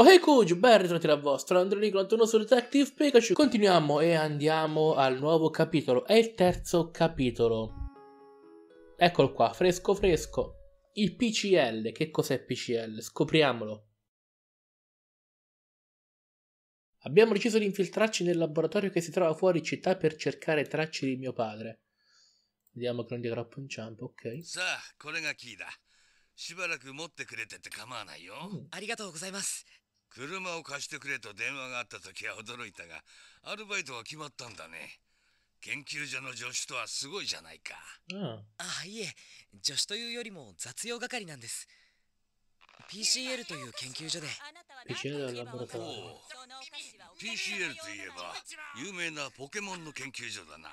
Oh hey Kuj, ben ritrovati da vostro Androni Clantuno su Detective Pikachu. Continuiamo e andiamo al nuovo capitolo. È il terzo capitolo. Eccolo qua, fresco fresco. Il PCL. Che cos'è PCL? Scopriamolo. Abbiamo deciso di infiltrarci nel laboratorio che si trova fuori città per cercare tracce di mio padre. Vediamo che non dia troppo inciampo, ok. さあこれがキーだしばらく持ってくれてて構わないよ、うんありがとうございます。 車を貸してくれと電話があった時は驚いたがアルバイトは決まったんだね。研究所の助手とはすごいじゃないか。Ah, あ、いえ、助手というよりも雑用係なんです。PCL という研究所で、PCL といえば有名なポケモンの研究所だな。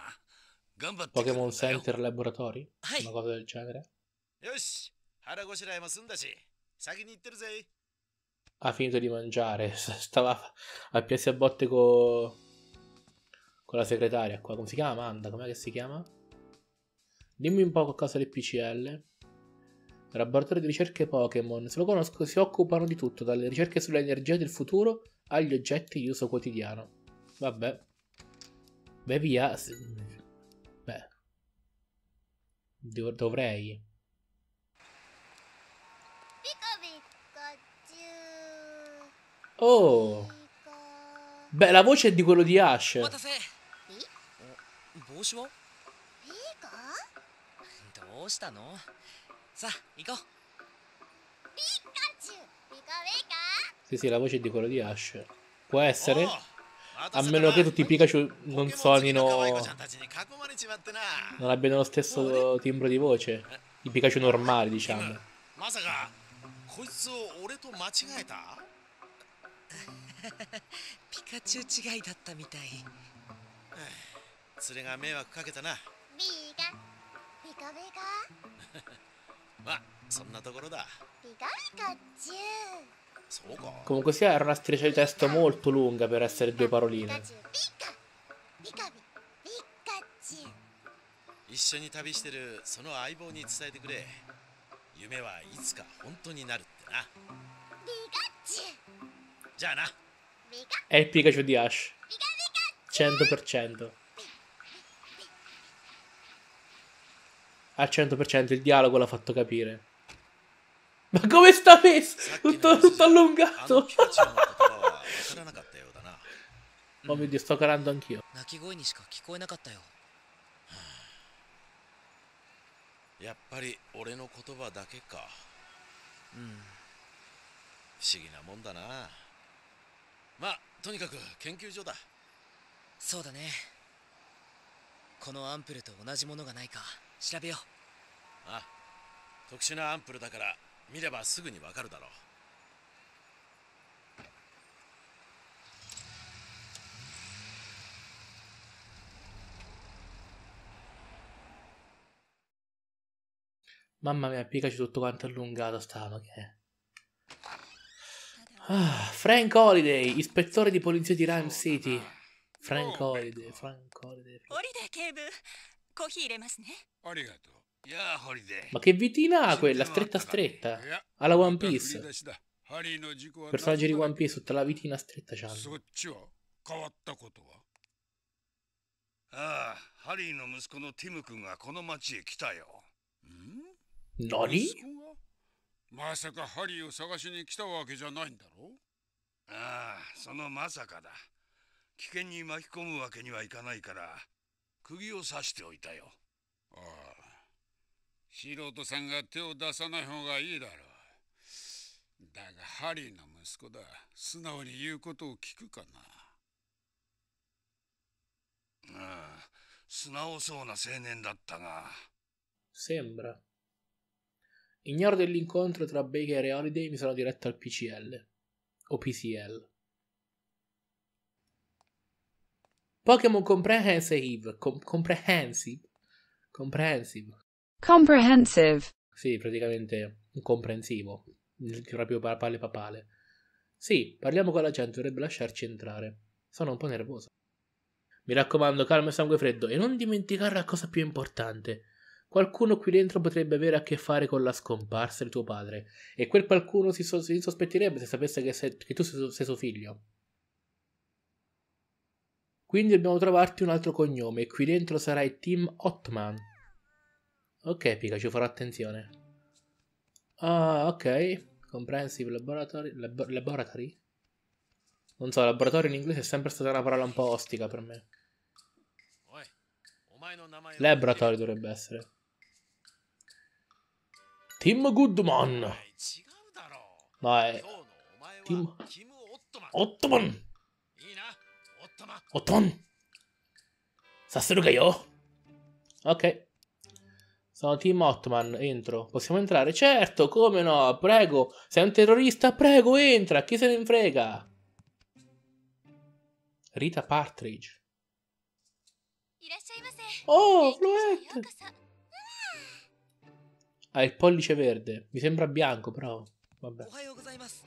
頑張ってくるんだ Pokémon よ Center Laboratori? はい?よし。腹ごしらえも済んだし。先に行ってるぜ Ha finito di mangiare. Stava a piazza a botte con... con la segretaria qua. Come si chiama? Amanda? Com'è che si chiama? Dimmi un po' qualcosa del PCL. Laboratorio di ricerche Pokémon. Se lo conosco, si occupano di tutto, dalle ricerche sull'energia del futuro agli oggetti di uso quotidiano. Vabbè. Beh, via. Beh. Dov- dovrei. Oh. Beh, la voce è di quello di Ash. Sì, sì, la voce è di quello di Ash. Può essere? A meno che tutti i Pikachu non suonino... Non abbiano lo stesso timbro di voce. I Pikachu normali, diciamo. ピカチュウ違いだったみたい。連れが迷惑かけたなピカピカピカまあそんなところだピカピカチュウそうか Comunque sia, era una striscia di testo molto lunga per essere due paroline. チ È il Pikachu di Ash. 100%. Al 100% il dialogo l'ha fatto capire. Ma come sta messo? さっきの Tutto, メッセージ tutto あの allungato. ピカチュウの言葉は分からなかったようだな Oh mio dio, sto calando anch'io. 鳴き声にしか聞こえなかったよ。やっぱり俺の言葉だけかうん。不思議なもんだな まあとにかく研究所だそうだね。このアンプルと同じものがないか調べよう。あ特殊なアンプルだから見ればすぐにわかるだろう Mamma mia, Pikachu tutto quanto allungato stava, che è? Ah, Frank Holiday, ispettore di polizia di Rhyme City. Frank Holiday, Frank Holiday. Ma che vitina ha quella, stretta stretta. Alla One Piece. Personaggi di One Piece tutta la vitina stretta c'hanno. Nani? まさかハリーを探しに来たわけじゃないんだろ？ああそのまさかだ。危険に巻き込むわけにはいかないから釘を刺しておいたよ。ああ素人さんが手を出さない方がいいだろう。だがハリーの息子だ。素直に言うことを聞くかな？ああ素直そうな青年だったが。Sembra. Ignoro dell'incontro tra Baker e Holiday, mi sono diretto al PCL. O PCL. Pokémon Comprehensive. Com- comprehensive. Comprehensive. Comprehensive. Sì, praticamente incomprensivo. Proprio papale papale. Sì, parliamo con la gente, dovrebbe lasciarci entrare. Sono un po' nervoso. Mi raccomando, calma e sangue freddo. E non dimenticare la cosa più importante. Qualcuno qui dentro potrebbe avere a che fare con la scomparsa di tuo padre, e quel qualcuno si, so- si sospettirebbe se sapesse che, sei- che tu sei-, sei suo figlio. Quindi dobbiamo trovarti un altro cognome, e qui dentro sarai Team Hotman. Ok, Pika, ci farò attenzione. Ah, ok. Comprehensive Laboratory. Lab- laboratory? Non so, laboratorio in inglese è sempre stata una parola un po' ostica per me. Laboratory dovrebbe essere. Tim Goodman. おい違うだろう No, è 今日のお前ティムはキム・オットマン Ottman. いいなオットマン Ottman. Sassuruga io? Ok. Sono Tim Ottman, entro. Possiamo entrare? Certo, come no? Prego. Sei un terrorista? Prego, entra. Chi se ne frega? Rita Partridge. いらっしゃいませ Oh, 研究所へよう Fluette. こそ Ha il pollice verde. Mi sembra bianco, però. Vabbè. おはようございます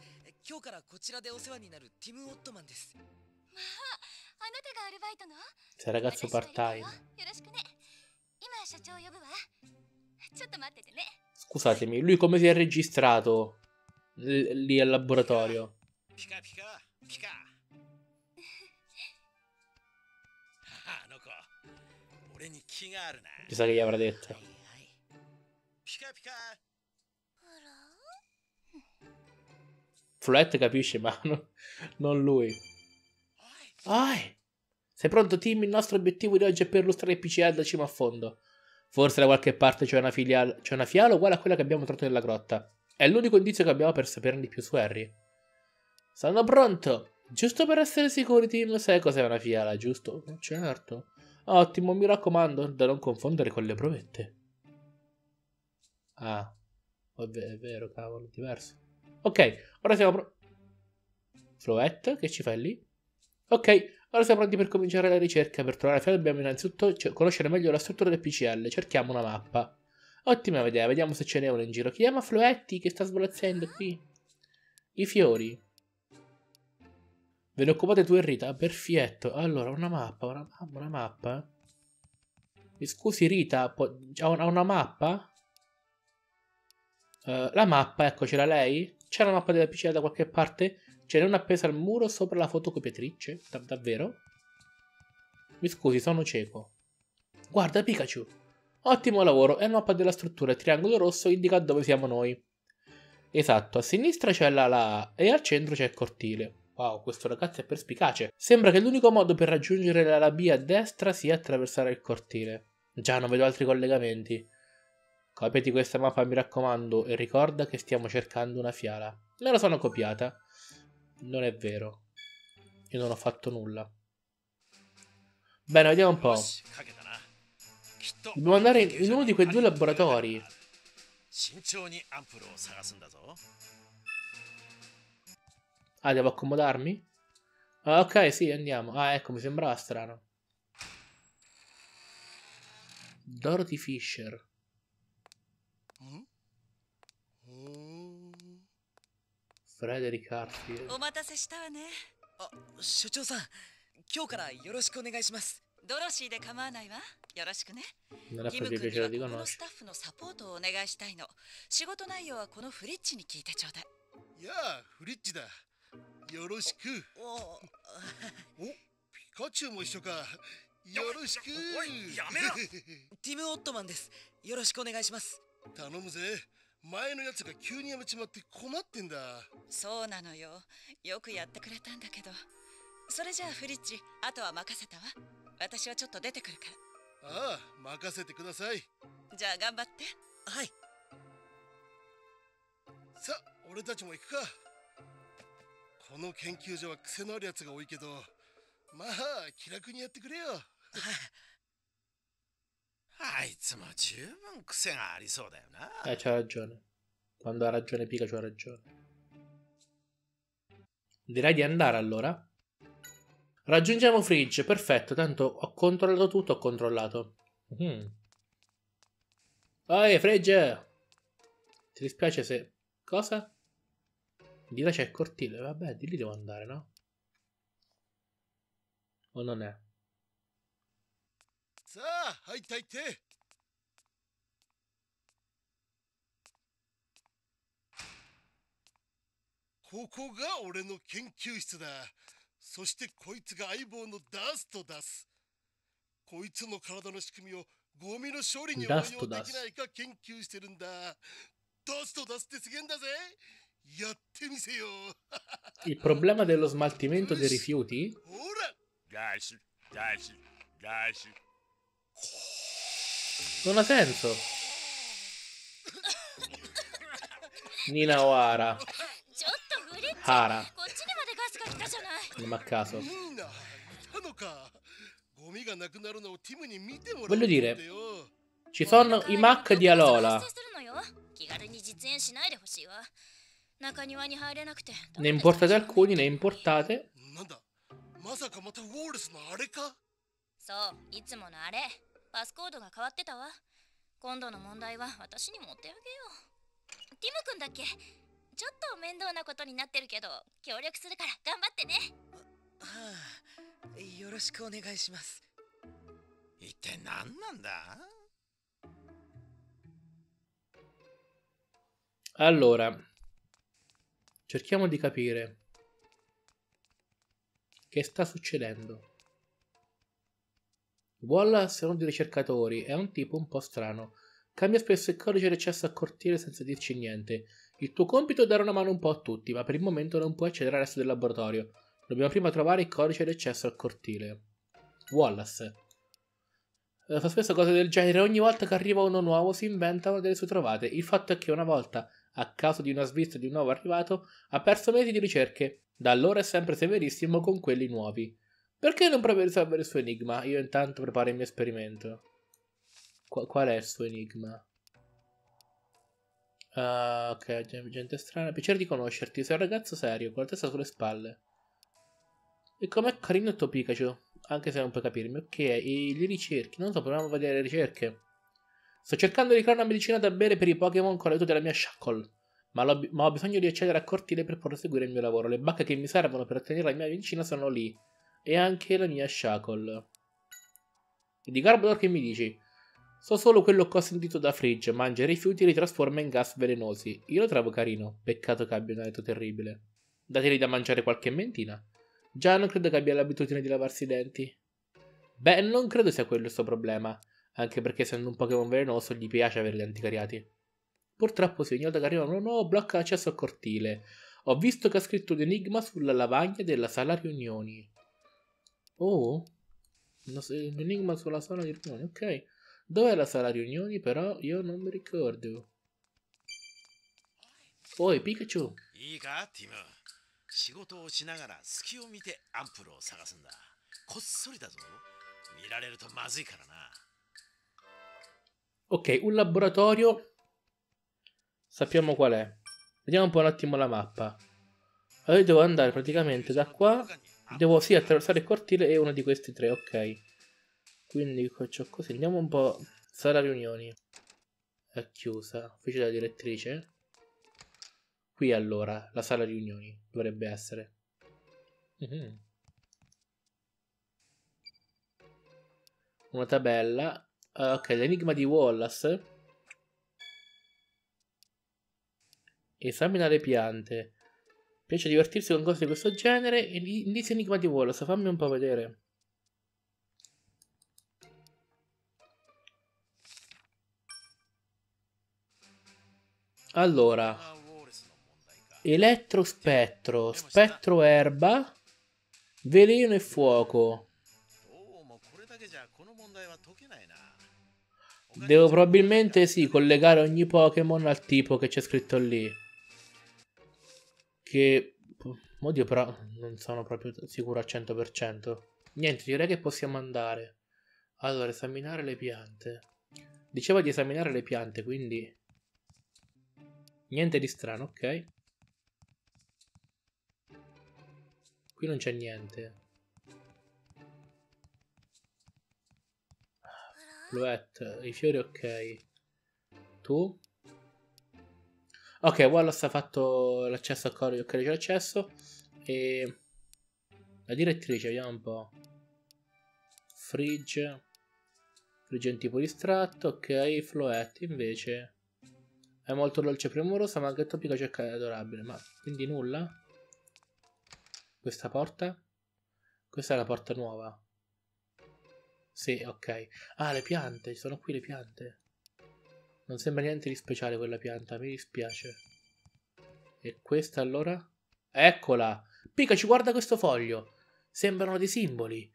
今日からこちらでお世話になるティム・オットマンですあなたがアルバイトの Sei ragazzo 私はリカよ part-time. よろしくね今社長呼ぶわちょっと待っててね Scusatemi, lui come si è registrato l- lì al laboratorio? ピカピカピカあの子俺に気があるな Chissà che gli avrà detto. Pika pika. Florette capisce, ma non, non lui. Ai! Sei pronto, Tim? Il nostro obiettivo di oggi è perlustrare il PCA da cima a fondo. Forse da qualche parte c'è una, filial- c'è una fiala uguale a quella che abbiamo trovato nella grotta. È l'unico indizio che abbiamo per saperne di più su Harry. Sono pronto! Giusto per essere sicuri, Tim, sai cos'è una fiala, giusto? Eh, certo. Ottimo, mi raccomando, da non confondere con le provette. Ah, è ve- è vero, cavolo, è diverso. Ok, ora siamo pronti. Floette, che ci fai lì? Ok, ora siamo pronti per cominciare la ricerca. Per trovare fiala dobbiamo innanzitutto c- conoscere meglio la struttura del PCL. Cerchiamo una mappa. Ottima idea, vediamo se ce n'è una in giro. Chiama Floetti che sta svolazzando qui. I fiori. Ve ne occupate tu e Rita? Perfetto. Allora, una mappa, una, mappa, una mappa. Mi scusi Rita, ha una mappa? Eh, la mappa, ecco, c'era lei? C'è una mappa della PCL da qualche parte? Ce n'è una appesa al muro sopra la fotocopiatrice? Da- davvero? Mi scusi, sono cieco. Guarda Pikachu. Ottimo lavoro, è una mappa della struttura. Il triangolo rosso indica dove siamo noi. Esatto, a sinistra c'è la la e al centro c'è il cortile. Wow, questo ragazzo è perspicace. Sembra che l'unico modo per raggiungere la la B a destra sia attraversare il cortile. Già, non vedo altri collegamenti. Copiati questa mappa mi raccomando e ricorda che stiamo cercando una fiala. Me la sono copiata. Non è vero. Io non ho fatto nulla. Bene, vediamo un po'. Dobbiamo andare in uno di quei due laboratori. Ah, devo accomodarmi? Ah, ok, sì, andiamo. Ah, ecco, mi sembrava strano. Dorothy Fisher. Frederick Hartfield. お待たせしたわね。あ所長さん今日からよろしくお願いします。ドロシーで構わないわ。よろしくね。キム君にはここのス.タッフのサポートをお願いしたいの。仕事内容はこのフリッチに聞いてちょうだい。やあフリッチだ。よろしく。おおピカチュウも一緒か。よろしく。おいやめろ。ティム・オットマンです。よろしくお願いします。頼むぜ前のやつが急に辞めちまって困ってんだ。そうなのよ。よくやってくれたんだけど。それじゃあフリッチあとは任せたわ。私はちょっと出てくるかああ任せてください。らじゃあ頑張って。はい。さあ俺たちも行くか。この研究所は癖のあるやつが多いけどまあ気楽にやってくれよ Ah, insomma, c'è un scenario, so te, no? Eh, c'ha ragione. Quando ha ragione Pika, c'ha ragione. Direi di andare allora. Raggiungiamo Fridge, perfetto, tanto ho controllato tutto, ho controllato. Mm-hmm. Mm. Ehi, Fridge! Ti dispiace se... Cosa? Di là c'è il cortile, vabbè, di lì devo andare, no? O non è? さあ、入った入って。ここが俺の研究室だ。そしてこいつが相棒のダストダス。こいつの体の仕組みをゴミの処理に応用できないか研究してるんだ。ダストダスってすげえんだぜ。やってみせよ。Il problema dello smaltimento dei rifiuti? Ora! Gas. Non ha senso. Nina O'Hara. ちょっとフリッチ Hara. こっちにまでガスが来たじゃない Non a caso. いいな、いたのか。ゴミがなくなるのをティムに見てもら Voglio う dire, んだよ ci sono i Mac di Alola. 発生するのよ気軽に実演しないでほしいわ中庭に入れなくて Ne importate alcuni, ne importate. なんだ、まさかまたウォールスのあれかそういつものあれ パスコードが変わってたわ。今度の問題は私に持ってあげよう。ティム君だっけ？ちょっと面倒なことになってるけど協力するから頑張ってね。はあよろしくお願いします。一体何なんだ？Allora, cerchiamo di capire che sta succedendo. Wallace è uno dei ricercatori, è un tipo un po' strano. Cambia spesso il codice d'accesso a cortile senza dirci niente. Il tuo compito è dare una mano un po' a tutti, ma per il momento non puoi accedere al resto del laboratorio. Dobbiamo prima trovare il codice d'accesso al cortile. Wallace. Fa spesso cose del genere, ogni volta che arriva uno nuovo si inventano delle sue trovate. Il fatto è che una volta, a causa di una svista di un nuovo arrivato, ha perso mesi di ricerche. Da allora è sempre severissimo con quelli nuovi. Perché non provi a risolvere il suo enigma? Io intanto preparo il mio esperimento. Qua- qual è il suo enigma? Ah, ok, gen- gente strana. Piacere di conoscerti. Sei un ragazzo serio, con la testa sulle spalle. E com'è carino il tuo Pikachu? Anche se non puoi capirmi. Ok, e le ricerche. Non so, proviamo a vedere le ricerche. Sto cercando di creare una medicina da bere per i Pokémon con l'aiuto della mia Shackle. Ma, ma ho bisogno di accedere a cortile per proseguire il mio lavoro. Le bacche che mi servono per ottenere la mia medicina sono lì. E anche la mia Shackle. Di Garbodor che mi dici? So solo quello che ho sentito da Fridge. Mangia i rifiuti e li trasforma in gas velenosi. Io lo trovo carino. Peccato che abbia un alito terribile. Dategli da mangiare qualche mentina. Già non credo che abbia l'abitudine di lavarsi i denti. Beh, non credo sia quello il suo problema. Anche perché essendo un Pokémon velenoso gli piace avere i denti cariati. Purtroppo sì, ogni volta che arriva uno nuovo blocca l'accesso al cortile. Ho visto che ha scritto un enigma sulla lavagna della sala riunioni. Oh? Uno- Un enigma sulla sala di riunioni, ok. Dov'è la sala riunioni però? Io non mi ricordo. Oi, Pikachu! いいかティム仕事をしながら隙を見てアンプルを探すんだこっそりだぞ見られるとまずいからな Ok, un laboratorio. Sappiamo qual è. Vediamo un po' un attimo la mappa. Allora io devo andare praticamente da qua. Devo sì attraversare il cortile e uno di questi tre, ok. Quindi faccio così. Andiamo un po'. Sala riunioni. È chiusa. Ufficio della direttrice. Qui allora, la sala riunioni dovrebbe essere. Mhm. Una tabella. Ah, ok, l'enigma di Wallace. Esamina le piante piace divertirsi con cose di questo genere e indizi enigma di Wallace, fammi un po' vedere. Allora, elettro spettro, spettro erba, veleno e fuoco. Devo probabilmente sì collegare ogni Pokémon al tipo che c'è scritto lì. Che. Oddio, però non sono proprio sicuro al 100%. Niente, direi che possiamo andare. Allora, esaminare le piante. Diceva di esaminare le piante, quindi. Niente di strano, ok. Qui non c'è niente. Fluette, i fiori ok. Tu? Ok, Wallace ha fatto l'accesso a codice, ok, c'è l'accesso. E... La direttrice, vediamo un po'. Fridge. Fridge è un tipo distratto, ok. Floette invece... È molto dolce e premurosa, ma anche topica cerca è adorabile. Ma quindi nulla? Questa porta? Questa è la porta nuova. Sì, ok. Ah, le piante, ci sono qui le piante. Non sembra niente di speciale quella pianta, mi dispiace. E questa allora? Eccola! Pikachu, guarda questo foglio! Sembrano dei simboli.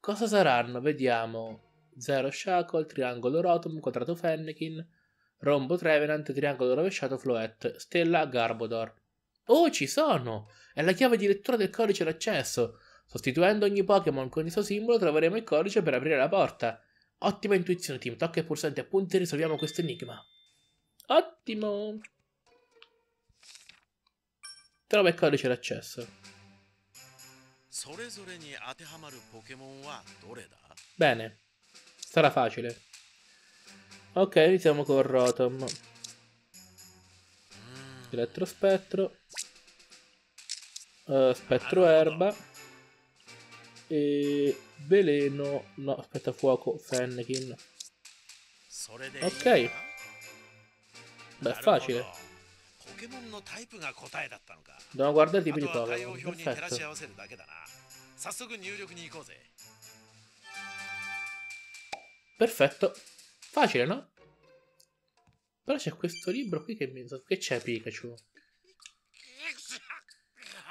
Cosa saranno? Vediamo. Zero Shackle, triangolo Rotom, quadrato Fennekin, rombo Trevenant, triangolo rovesciato Floette, stella Garbodor. Oh, ci sono! È la chiave di lettura del codice d'accesso. Sostituendo ogni Pokémon con il suo simbolo troveremo il codice per aprire la porta. Ottima intuizione, team. Tocca il pulsante a punti e risolviamo questo enigma. Ottimo! Trova il codice d'accesso. Bene. Sarà facile. Ok, iniziamo con Rotom. Elettrospettro. Uh, spettro erba. E veleno. No, aspetta, fuoco. Fennekin. Ok. Beh, facile. Dobbiamo guardare i tipi di Pokémon. Perfetto. Perfetto. Facile, no? Però c'è questo libro qui che mi... Che c'è Pikachu?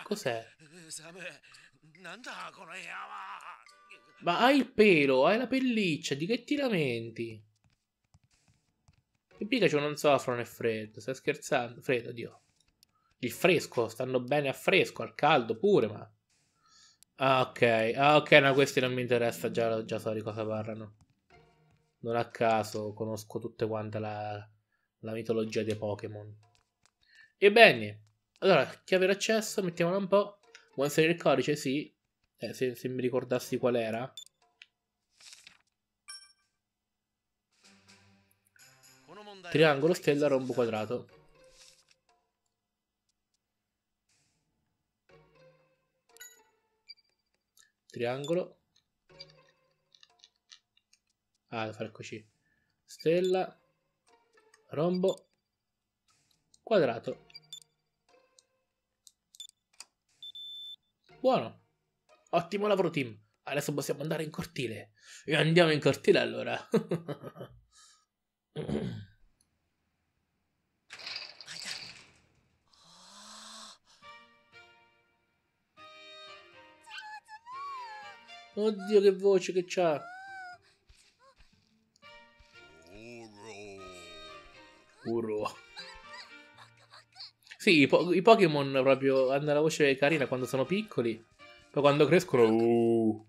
Cos'è? Ma hai il pelo, hai la pelliccia, di che ti lamenti? Il Pikachu non soffre né freddo, stai scherzando? Freddo, Dio. Il fresco, stanno bene a fresco, al caldo pure, ma... Ah, ok. Ah, ok, no, questi non mi interessa, già, già so di cosa parlano. Non a caso conosco tutte quante la, la mitologia dei Pokémon. Ebbene, allora, chiave d'accesso, mettiamola un po'. Vuoi inserire il codice? Sì. Eh, se, se mi ricordassi qual era. Triangolo, stella, rombo, quadrato. Triangolo. Ah, devo fare così. Stella, rombo, quadrato. Buono. Ottimo lavoro team. Adesso possiamo andare in cortile. E andiamo in cortile allora. Oddio che voce che c'ha. Uro. Sì, i, po- i Pokémon proprio hanno la voce carina quando sono piccoli. Poi quando crescono... Uh.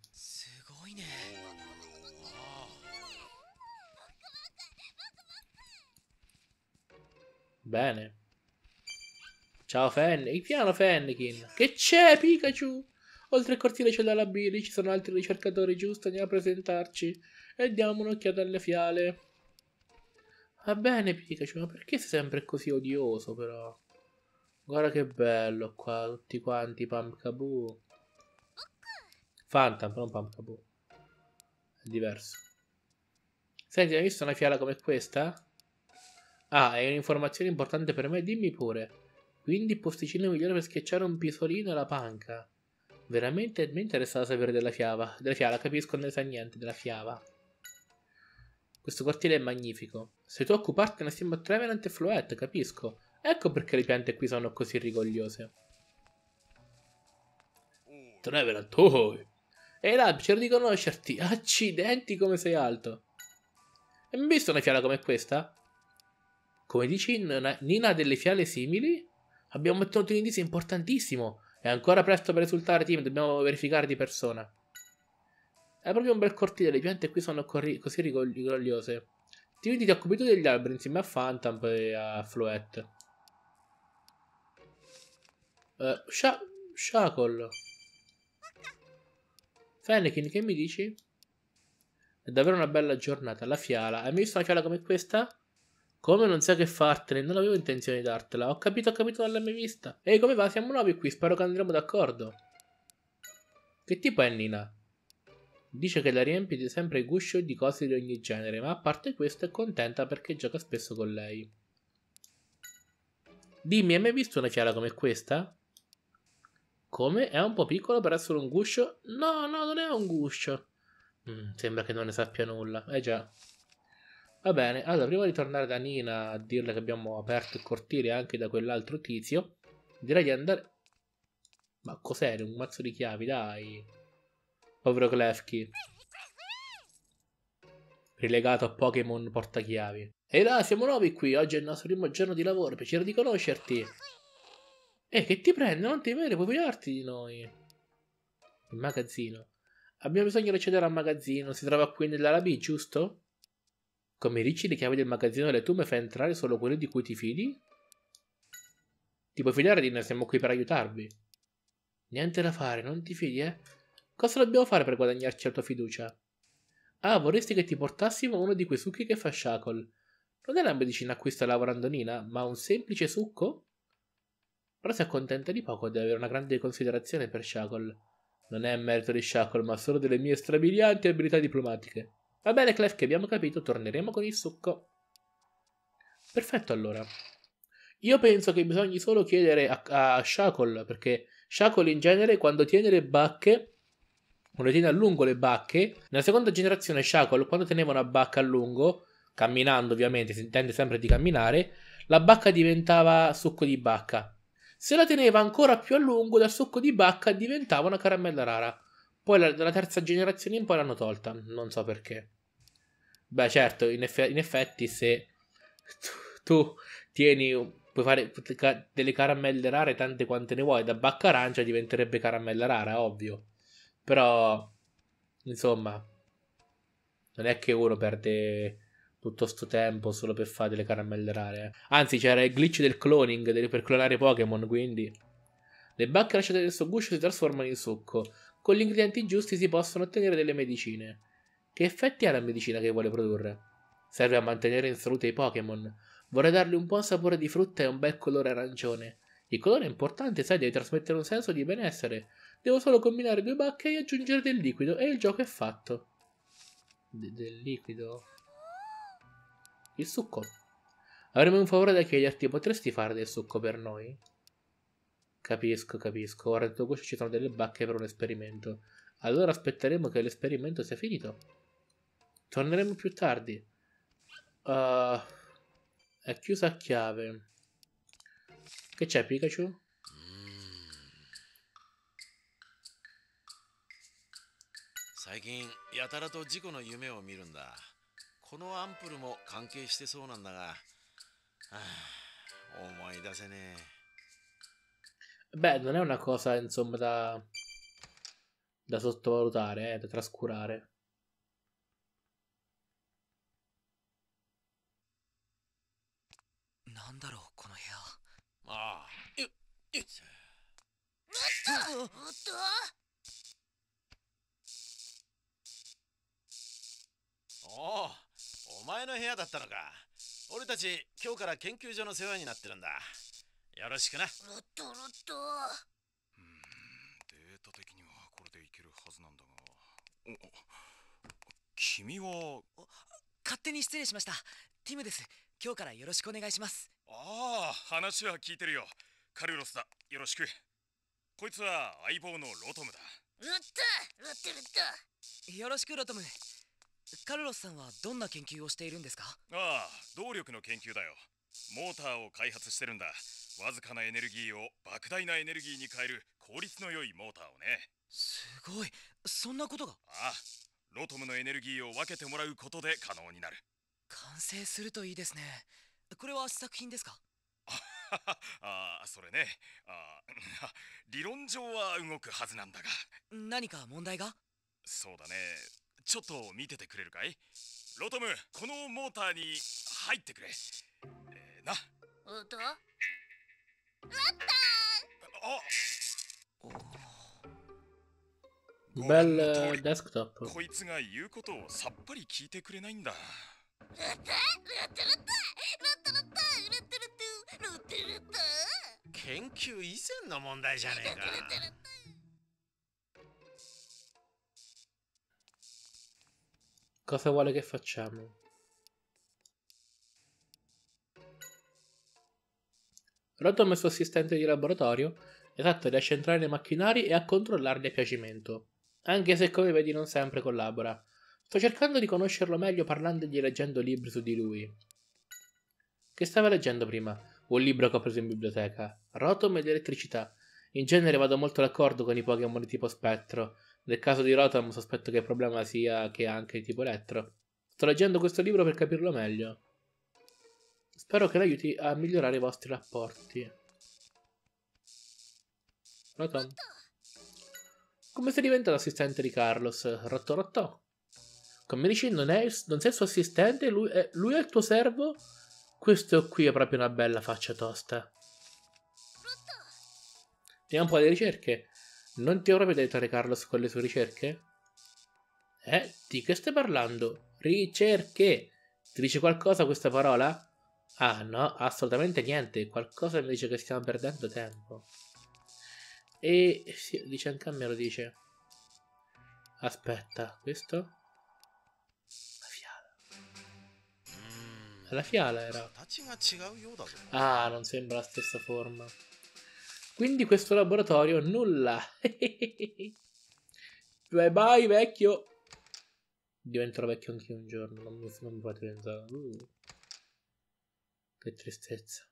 Bene. Ciao Fennekin. Piano Fennekin. Che c'è Pikachu? Oltre al cortile c'è la Labili, ci sono altri ricercatori giusti, andiamo a presentarci. E diamo un'occhiata alle fiale. Va bene Pikachu, ma perché sei sempre così odioso però? Guarda che bello qua, tutti quanti Pumpkaboo. Phantom, non Pumpkaboo. È diverso. Senti, hai visto una fiala come questa? Ah, è un'informazione importante per me, dimmi pure. Quindi il posticino migliore per schiacciare un pisolino è la panca. Veramente mi interessa sapere della fiaba. Della fiala, capisco, non ne sa niente della fiaba. Questo cortile è magnifico. Se tu occupartene assieme a Trevenant e Floette, capisco. Ecco perché le piante qui sono così rigogliose. Trevenant, oh! Ehi là, piacere di conoscerti. Accidenti come sei alto. Hai mai visto una fiala come questa? Come dici, Nina ha delle fiale simili? Abbiamo ottenuto un indizio importantissimo. È ancora presto per risultare, team. Dobbiamo verificare di persona. È proprio un bel cortile. Le piante qui sono così rigogliose. Quindi ti occupi tu degli alberi insieme a Phantom e a Floette. Uh, Sha Shackle. Fennekin, che mi dici? È davvero una bella giornata. La fiala. Hai mai visto una fiala come questa? Come non sai che fartene? Non avevo intenzione di dartela. Ho capito, ho capito, l'hai mai vista. Ehi, come va? Siamo nuovi qui. Spero che andremo d'accordo. Che tipo è Nina? Dice che la riempie di sempre guscio di cose di ogni genere, ma a parte questo è contenta perché gioca spesso con lei. Dimmi, hai mai visto una fiala come questa? Come? È un po' piccolo per essere un guscio? No, no, non è un guscio. Mm, sembra che non ne sappia nulla. Eh già. Va bene, allora prima di tornare da Nina a dirle che abbiamo aperto il cortile anche da quell'altro tizio, direi di andare... Ma cos'è? Un mazzo di chiavi, dai. Povero Klefki. Rilegato a Pokémon portachiavi. Ehi là, siamo nuovi qui, oggi è il nostro primo giorno di lavoro, piacere di conoscerti. Eh, che ti prende? Non temere, puoi fidarti di noi. Il magazzino. Abbiamo bisogno di accedere al magazzino, si trova qui nella B, giusto? Come dici, le chiavi del magazzino delle tue fai entrare solo quelli di cui ti fidi? Ti puoi fidare di noi, siamo qui per aiutarvi. Niente da fare, non ti fidi, eh? Cosa dobbiamo fare per guadagnarci la tua fiducia? Ah, vorresti che ti portassimo uno di quei succhi che fa Shackle. Non è la medicina a cui sta lavorando Nina, ma un semplice succo? Però si accontenta di poco di avere una grande considerazione per Shackle. Non è merito di Shackle, ma solo delle mie strabilianti abilità diplomatiche. Va bene, Clef, che abbiamo capito, torneremo con il succo. Perfetto, allora. Io penso che bisogna solo chiedere a, a Shackle, perché Shackle in genere quando tiene le bacche, quando tiene a lungo le bacche, nella seconda generazione Shackle quando teneva una bacca a lungo, camminando ovviamente, si intende sempre di camminare, la bacca diventava succo di bacca. Se la teneva ancora più a lungo, dal succo di bacca diventava una caramella rara. Poi la, dalla terza generazione in poi l'hanno tolta, non so perché. Beh, certo, in, eff- in effetti se tu, tu tieni, puoi fare delle caramelle rare tante quante ne vuoi, da bacca arancia diventerebbe caramella rara, ovvio. Però, insomma, non è che uno perde tutto sto tempo solo per fare delle caramelle rare. Anzi, c'era il glitch del cloning per clonare Pokémon, quindi... Le bacche lasciate nel suo guscio si trasformano in succo. Con gli ingredienti giusti si possono ottenere delle medicine. Che effetti ha la medicina che vuole produrre? Serve a mantenere in salute i Pokémon. Vorrei dargli un buon sapore di frutta e un bel colore arancione. Il colore è importante, sai, deve trasmettere un senso di benessere. Devo solo combinare due bacche e aggiungere del liquido e il gioco è fatto. De del liquido? Il succo. Avremo un favore da chiederti, potresti fare del succo per noi? Capisco, capisco. Ora nel tuo guscio ci sono delle bacche per un esperimento. Allora aspetteremo che l'esperimento sia finito. Torneremo più tardi. Uh, è chiusa a chiave. Che c'è Pikachu? 最近やたらと事故の夢を見るんだ このアンプルも関係してそうなんだが、はあ、思い出せねえ Beh, non è una cosa, insomma, da, da sottovalutare, eh, da trascurare. Ah, おっとおおお前の部屋だったのか。俺たち今日から研究所の世話になってるんだ。よろしくな。ロットロットデータ的にはこれでいけるはずなんだが。お君は？勝手に失礼しました。ティムです。今日からよろしくお願いします。ああ話は聞いてるよ。カルロスだ。よろしく。こいつは相棒のロトムだ。ロットロットロットよろしくロトムカルロスさんはどんな研究をしているんですか？ああ動力の研究だよ。モーターを開発してるんだ。わずかなエネルギーを莫大なエネルギーに変える効率の良いモーターをね。すごい。そんなことが？ああロトムのエネルギーを分けてもらうことで可能になる。完成するといいですね。これは試作品ですか？ああそれね。ああ 理論上は動くはずなんだが。何か問題が？そうだねちょっと見ててくれるかい？ロトムこのモーターに入ってくれ、えー、な。おとロッタンあっ Bel ップこいつが言うことをさっぱり聞いてくれないんだ。研究以前の問題じゃねえか。Cosa vuole che facciamo? Rotom è il suo assistente di laboratorio, esatto, riesce a entrare nei macchinari e a controllarli a piacimento. Anche se, come vedi, non sempre collabora. Sto cercando di conoscerlo meglio parlandogli e leggendo libri su di lui. Che stava leggendo prima? Un libro che ho preso in biblioteca. Rotom ed elettricità. In genere vado molto d'accordo con i Pokémon di tipo spettro. Nel caso di Rotom sospetto che il problema sia che ha anche di tipo elettro. Sto leggendo questo libro per capirlo meglio. Spero che l'aiuti a migliorare i vostri rapporti. Rotom. Come sei diventato assistente di Carlos? Rotto rotto. Come dici, non, è, non sei il suo assistente? Lui è, lui è il tuo servo? Questo qui è proprio una bella faccia tosta. Vediamo un po' le ricerche. Non ti ho proprio aiutare Carlos con le sue ricerche? Eh? Di che stai parlando? Ricerche! Ti dice qualcosa questa parola? Ah no, assolutamente niente. Qualcosa mi dice che stiamo perdendo tempo. E sì, dice anche a me lo dice. Aspetta, questo? La fiala. La fiala era. Ah, non sembra la stessa forma. Quindi questo laboratorio nulla. bye bye vecchio. Diventerò vecchio anche un giorno. Non mi, non mi fate pensare. Uh. Che tristezza.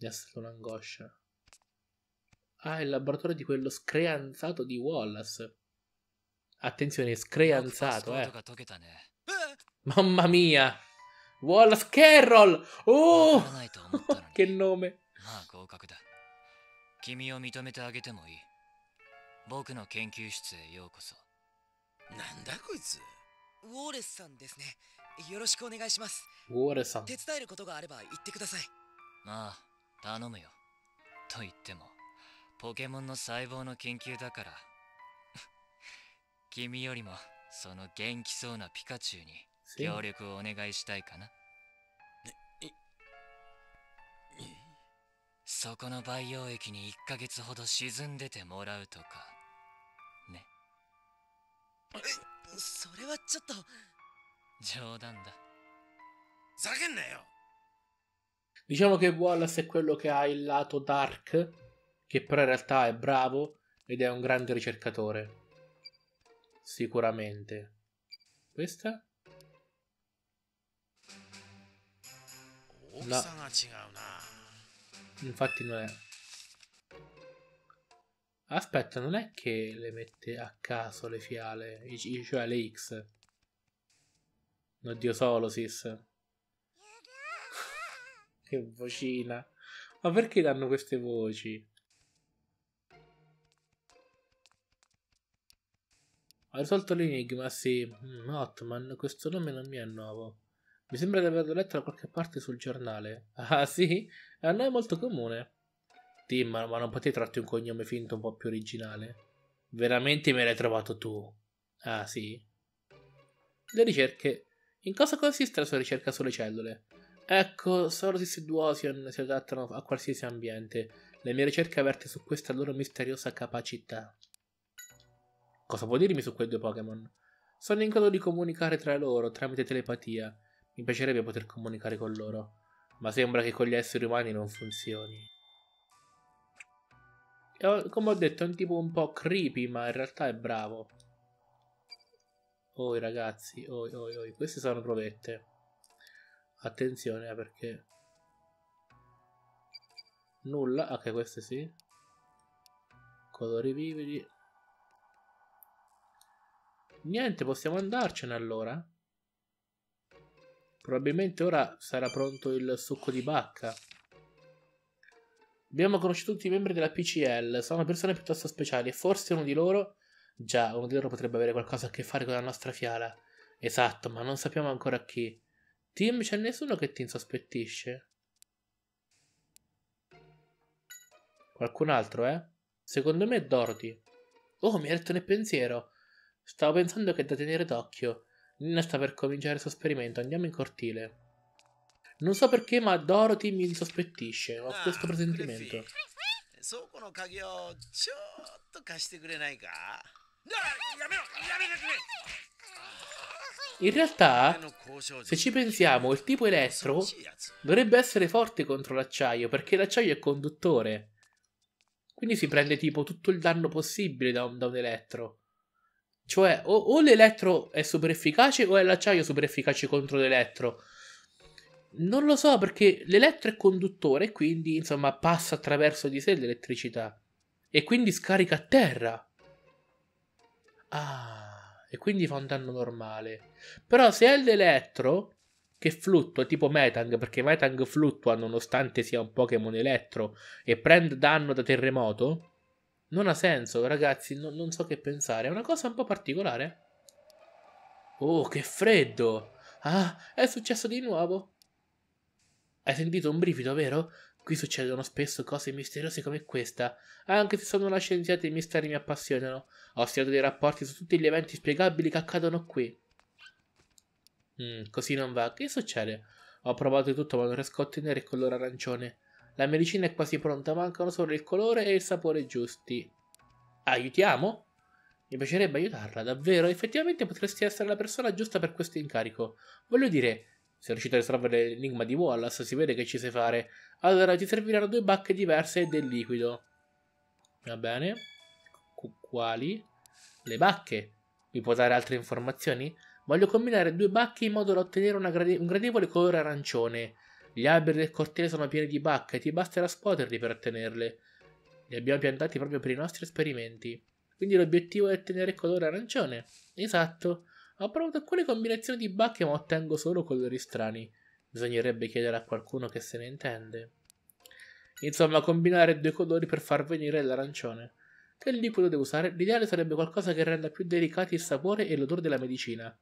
Mi è stata un'angoscia. Ah, il laboratorio di quello screanzato di Wallace. Attenzione, screanzato, eh. Mamma mia! Wallace Carroll! Oh! che nome! 君を認めてあげてもいい。僕の研究室へようこそ。なんだこいつ。ウォーレスさんですね。よろしくお願いします。ウォーレスさん。手伝えることがあれば言ってください。まあ頼むよ。と言ってもポケモンの細胞の研究だから。君よりもその元気そうなピカチュウに協力をお願いしたいかなそこの培養液に1ヶ月ほど沈んでてもらうとかねそれはちょっと冗談だ叫んなよ Diciamo che Wallace è quello che ha il lato dark, che però in realtà è bravo ed è un grande ricercatore. Sicuramente. Questa? No. Infatti non è. Aspetta, non è che le mette a caso le fiale, cioè le X. Oddio Solosis. che vocina. Ma perché danno queste voci? Ho risolto l'enigma, sì. Mm, Hotman, questo nome non mi è nuovo. Mi sembra di averlo letto da qualche parte sul giornale. Ah, sì? A noi è molto comune. Tim, ma non potevi trovare un cognome finto un po' più originale? Veramente me l'hai trovato tu? Ah, sì? Le ricerche. In cosa consiste la sua ricerca sulle cellule? Ecco, Sorosis e Duosion si adattano a qualsiasi ambiente. Le mie ricerche averte su questa loro misteriosa capacità. Cosa può dirmi su quei due Pokémon? Sono in grado di comunicare tra loro tramite telepatia. Mi piacerebbe poter comunicare con loro, ma sembra che con gli esseri umani non funzioni. E, come ho detto, è un tipo un po' creepy, ma in realtà è bravo. Oi ragazzi, oi oi oi, queste sono provette. Attenzione eh, perché... Nulla, ok queste sì. Colori vividi. Niente, possiamo andarcene allora. Probabilmente ora sarà pronto il succo di bacca. Abbiamo conosciuto tutti i membri della PCL, sono persone piuttosto speciali e forse uno di loro... Già, uno di loro potrebbe avere qualcosa a che fare con la nostra fiala. Esatto, ma non sappiamo ancora chi. Tim, c'è nessuno che ti insospettisce? Qualcun altro, eh? Secondo me è Dorothy. Oh, mi ha detto nel pensiero. Stavo pensando che è da tenere d'occhio. Nina sta per cominciare il suo esperimento, andiamo in cortile. Non so perché, ma Dorothy mi insospettisce. Ho questo presentimento. In realtà, se ci pensiamo, il tipo elettro dovrebbe essere forte contro l'acciaio, perché l'acciaio è conduttore. Quindi si prende tipo tutto il danno possibile da un, da un elettro. Cioè, o, o l'elettro è super efficace o è l'acciaio super efficace contro l'elettro. Non lo so perché l'elettro è conduttore quindi insomma passa attraverso di sé l'elettricità e quindi scarica a terra. Ah, e quindi fa un danno normale. Però se è l'elettro che fluttua tipo Metang, perché Metang fluttua nonostante sia un Pokémon elettro e prende danno da terremoto, non ha senso, ragazzi, no, non so che pensare. È una cosa un po' particolare. Oh, che freddo! Ah, è successo di nuovo. Hai sentito un brivido, vero? Qui succedono spesso cose misteriose come questa. Anche se sono una scienziata i misteri mi appassionano. Ho studiato dei rapporti su tutti gli eventi spiegabili che accadono qui. Mm, così non va. Che succede? Ho provato di tutto ma non riesco a ottenere il colore arancione. La medicina è quasi pronta, mancano solo il colore e il sapore giusti. Aiutiamo? Mi piacerebbe aiutarla, davvero? Effettivamente potresti essere la persona giusta per questo incarico. Voglio dire, se riuscite a risolvere l'enigma di Wallace, si vede che ci sai fare. Allora ti serviranno due bacche diverse e del liquido. Va bene. quali? Le bacche. Mi può dare altre informazioni? Voglio combinare due bacche in modo da ottenere grade un gradevole colore arancione. Gli alberi del cortile sono pieni di bacche e ti basterà scuoterli per ottenerle. Li abbiamo piantati proprio per i nostri esperimenti. Quindi l'obiettivo è ottenere il colore arancione. Esatto. Ho provato alcune combinazioni di bacche ma ottengo solo colori strani. Bisognerebbe chiedere a qualcuno che se ne intende. Insomma, combinare due colori per far venire l'arancione. Che liquido devo usare? L'ideale sarebbe qualcosa che renda più delicati il sapore e l'odore della medicina.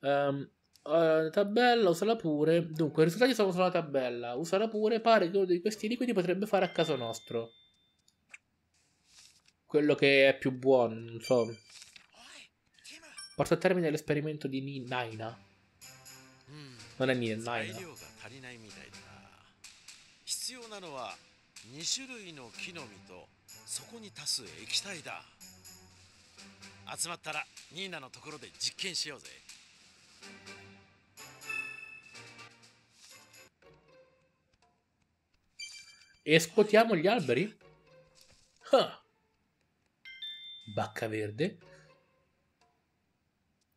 Um, uh, tabella, usala pure. Dunque, i risultati sono sulla tabella. Usala pure. Pare che uno di questi liquidi potrebbe fare a caso nostro. Quello che è più buono, non so. Porta a termine l'esperimento di Naina. Non è Nina, Naina. 必要なのは2種類の木の実とそこに足す液体だ集まったらニーナのところで実験しようぜ E scuotiamo gli alberi? Ah. Bacca verde.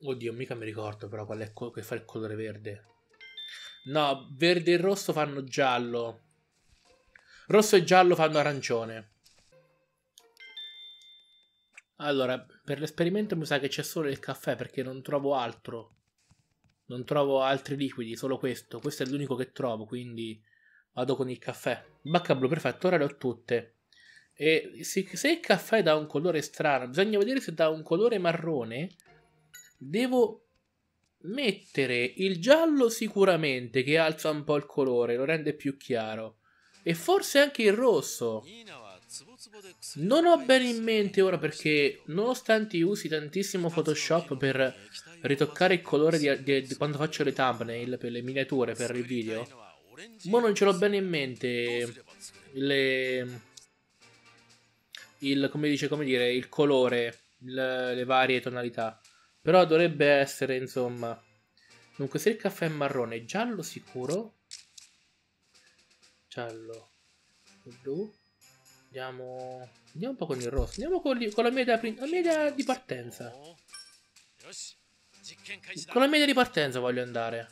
Oddio, mica mi ricordo però qual è che fa il colore verde. No, verde e rosso fanno giallo. Rosso e giallo fanno arancione. Allora, per l'esperimento mi sa che c'è solo il caffè perché non trovo altro. Non trovo altri liquidi, solo questo. Questo è l'unico che trovo, quindi vado con il caffè. Bacca blu, perfetto, ora le ho tutte. E se il caffè dà un colore strano, bisogna vedere se dà un colore marrone. Devo mettere il giallo sicuramente, che alza un po' il colore, lo rende più chiaro. E forse anche il rosso. Non ho bene in mente ora perché, nonostante usi tantissimo Photoshop per ritoccare il colore di, di, di quando faccio le thumbnail per le miniature per il video, ma non ce l'ho bene in mente le, il, come dice, come dire, il colore, le, le varie tonalità. Però dovrebbe essere, insomma... Dunque, se il caffè è marrone, giallo sicuro. Giallo. Blu. Andiamo... Andiamo un po' con il rosso. Andiamo con, con la, idea, la mia di partenza. Con la idea di partenza voglio andare.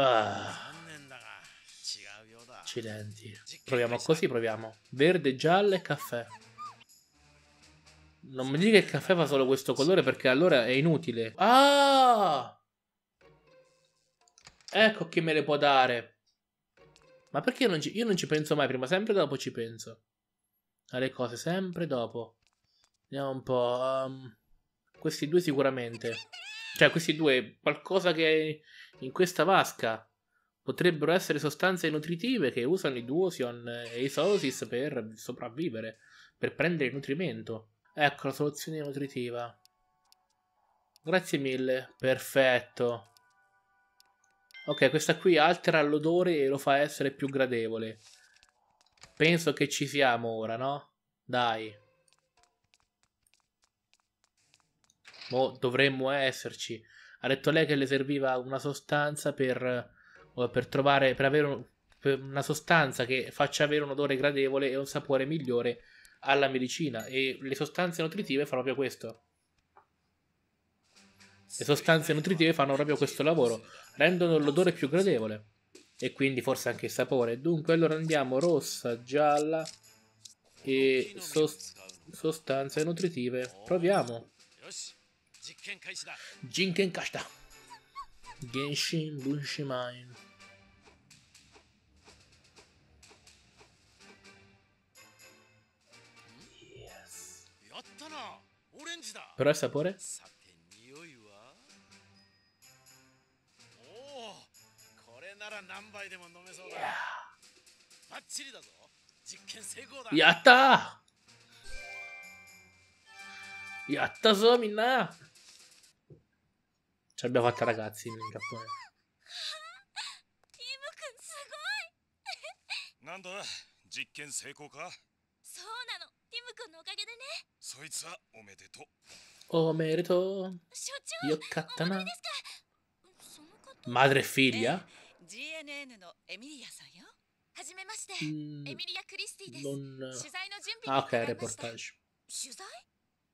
Ah. Accidenti. Proviamo così, proviamo. Verde, giallo e caffè. Non mi dica che il caffè fa solo questo colore perché allora è inutile. Ah! Ecco chi me le può dare. Ma perché io non, ci, io non ci penso mai prima? Sempre dopo ci penso. Alle cose, sempre dopo. Vediamo un po'. Um, questi due sicuramente. Cioè, questi due, qualcosa che in questa vasca potrebbero essere sostanze nutritive che usano i Duosion e i Sosis per sopravvivere, per prendere nutrimento. Ecco la soluzione nutritiva. Grazie mille, perfetto. Ok, questa qui altera l'odore e lo fa essere più gradevole. penso che ci siamo ora, no? Dai. Mo dovremmo esserci. Ha detto lei che le serviva una sostanza per, per trovare, per avere un, per una sostanza che faccia avere un odore gradevole e un sapore migliore alla medicina. E le sostanze nutritive fanno proprio questo. Le sostanze nutritive fanno proprio questo lavoro, rendono l'odore più gradevole e quindi forse anche il sapore. Dunque, allora andiamo rossa, gialla e sost sostanze nutritive. Proviamo. 実験開始だ。人権化した。原神分子米。やったな。オレンジだ。プラスポレ？さて匂いは？おおこれなら何杯でも飲めそうだ。バッチリだぞ。実験成功だ。やったやったぞみんな。Ce l'abbiamo fatta ragazzi in Giappone. なんだ実験成功かそうなのティム君のおかげでねそいつはおめでとうおめでと所う。よかったな。長その方 Madre e figlia? GNN のエミリアさんよはじめましてうんエミリア・クリスティです Non... 取材の準備 Ah, に ok, 伺いました reportage. 取材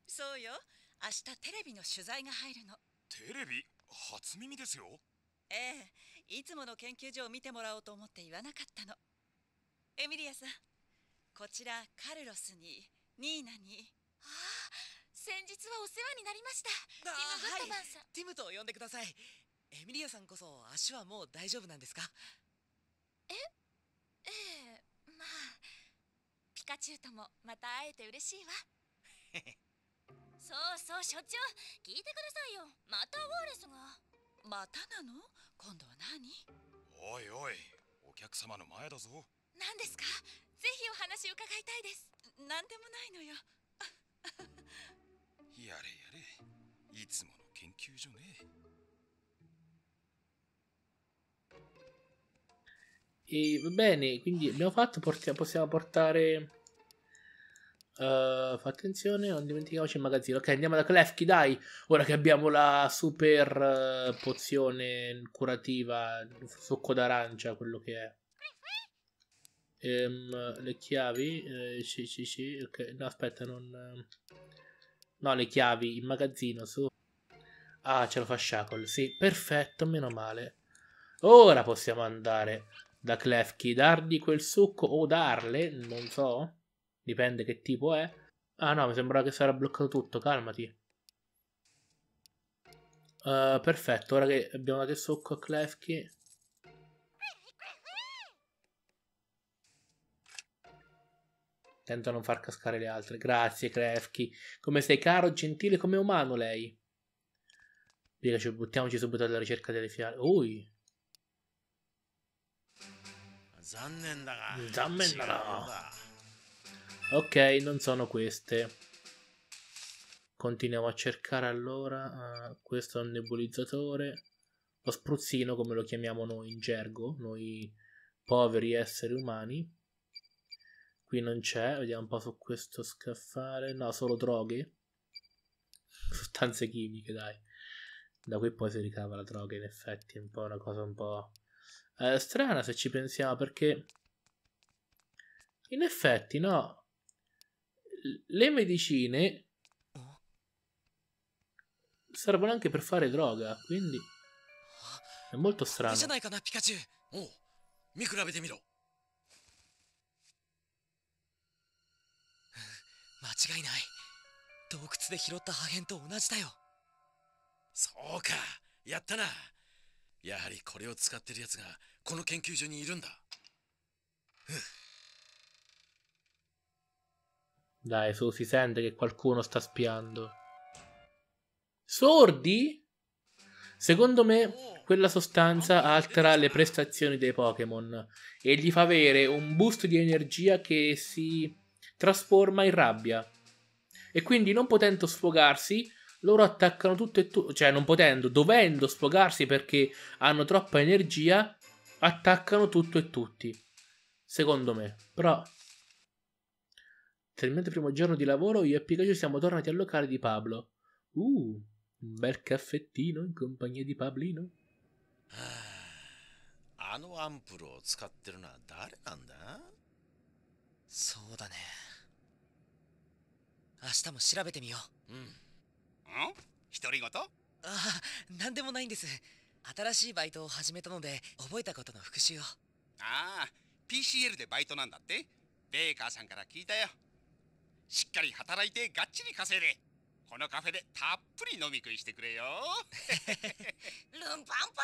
そうよ明日テレビの取材が入るのテレビ 初耳ですよ。ええいつもの研究所を見てもらおうと思って言わなかったの。エミリアさんこちらカルロスにニーナに。ああ先日はお世話になりました。ティム・グッドマンさん、ティムと呼んでください。エミリアさんこそ足はもう大丈夫なんですか？ええまあピカチュウともまた会えて嬉しいわ そうそう所長。聞いてくださいよ。またウォーレスが。またなの？今度は何？おいおい。お客様の前だぞ。何ですか？ぜひお話を伺いたいです。何でもないのよ。やれやれ。いつもの研究所ね。E va bene, quindi abbiamo fatto, possiamo portare... Uh, fa attenzione, non dimentichiamoci il magazzino. Ok, andiamo da Klefki, dai. Ora che abbiamo la super uh, pozione curativa, succo d'arancia, quello che è. Ehm, le chiavi, eh, sì, sì, sì. Ok, no, aspetta, non. No, le chiavi, il magazzino su. Ah, ce lo fa Shackle. Sì, perfetto, meno male. Ora possiamo andare da Klefki, dargli quel succo o darle, non so. Dipende che tipo è. Ah no, mi sembra che sarà bloccato tutto, calmati. Uh, perfetto, ora che abbiamo dato il succo a Klefki. Tento a non far cascare le altre. Grazie, Klefki. Come sei caro, gentile come umano lei. Pikachu, buttiamoci subito alla ricerca delle fiale. Ui. 残念 Ok, non sono queste. Continuiamo a cercare allora. uh, questo è un nebulizzatore. Lo spruzzino, come lo chiamiamo noi in gergo, noi poveri esseri umani. Qui non c'è, vediamo un po' su questo scaffale. No, solo droghe. Sostanze chimiche, dai. Da qui poi si ricava la droga, in effetti, è un po' una cosa un po' eh, strana se ci pensiamo, perché in effetti, no. le medicine servono anche per fare droga, quindi è molto strano. そうか、やったな。やはりこれを使ってる奴がこの研究所にいるんだ。Dai, su, si sente che qualcuno sta spiando. Sordi? Secondo me, quella sostanza altera le prestazioni dei Pokémon e gli fa avere un boost di energia che si trasforma in rabbia. E quindi, non potendo sfogarsi, loro attaccano tutto e tutto. Cioè, non potendo, dovendo sfogarsi perché hanno troppa energia, attaccano tutto e tutti. Secondo me. Però, Terminato il primo giorno di lavoro, io e Pikachu siamo tornati al locale di Pablo. Uh, un bel caffettino in compagnia di Pablino. あのアンプルを使ってるのは誰なんだそうだね明日も調べてみよううんん独り言ああ何でもないんです新しいバイトを始めたので覚えたことの復習をああ PCL でバイトなんだってベーカーさんから聞いたよ しっかり働いてがっちり稼いでこのカフェでたっぷり飲み食いしてくれよ。ルンパンパ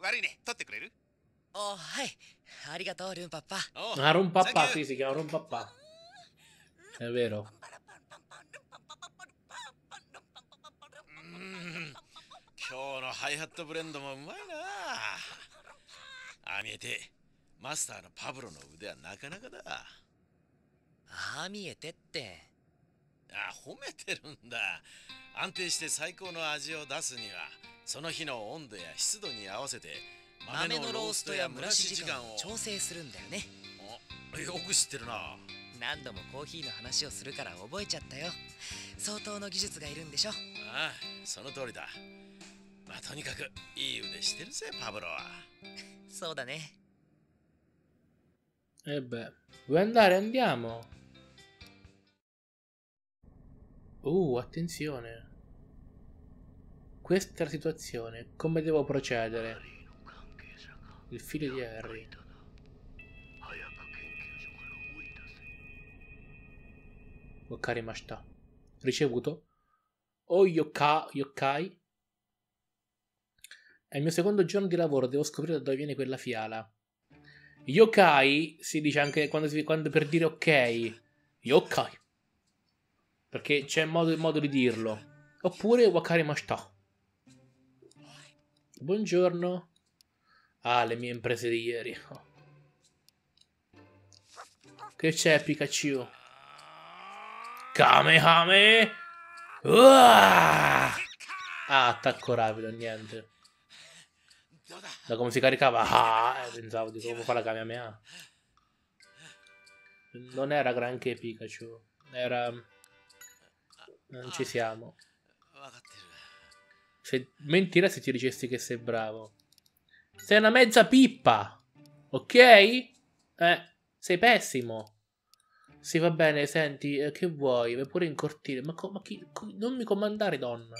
悪いね。取ってくれる？あはい。ありがとうルンパッパ。Ah, Rumpapà, sì, si chiama ん。今日のハイハットブレンドもうまいな。ああ見えて。マスターのパブロの腕はなかなかだああ見えてって。あ褒めてるんだ。安定して最高の味を出すにはその日の温度や湿度に合わせて豆のローストや蒸らし時間をを調整するんだよね。およく知ってるな。何度もコーヒーの話をするから覚えちゃったよ。相当の技術がいるんでしょ。ああその通りだ。まあとにかくいい腕してるぜパブロは。そうだね。E beh, vuoi andare? Andiamo. Uh, attenzione. Questa è la situazione. Come devo procedere? Il figlio di Harry. Wakarimashita. Ricevuto. Oh yoka, yokai. È il mio secondo giorno di lavoro, devo scoprire da dove viene quella fiala. Yokai si dice anche quando, quando per dire ok. Yokai. Perché c'è modo, modo di dirlo. Oppure Wakarimashita. Buongiorno. Ah, le mie imprese di ieri. Che c'è Pikachu? Kamehame! Uah! Ah, attacco rapido, niente. Da come si caricava? Ah, eh, pensavo di come fa la Kamehameha. Non era granché Pikachu. Era... Non ah. ci siamo. Se, mentira se ti dicessi che sei bravo. Sei una mezza pippa. Ok? Eh, sei pessimo. Sì, va bene, senti, eh, che vuoi? Vai pure in cortile. Ma, ma chi, non mi comandare, donna.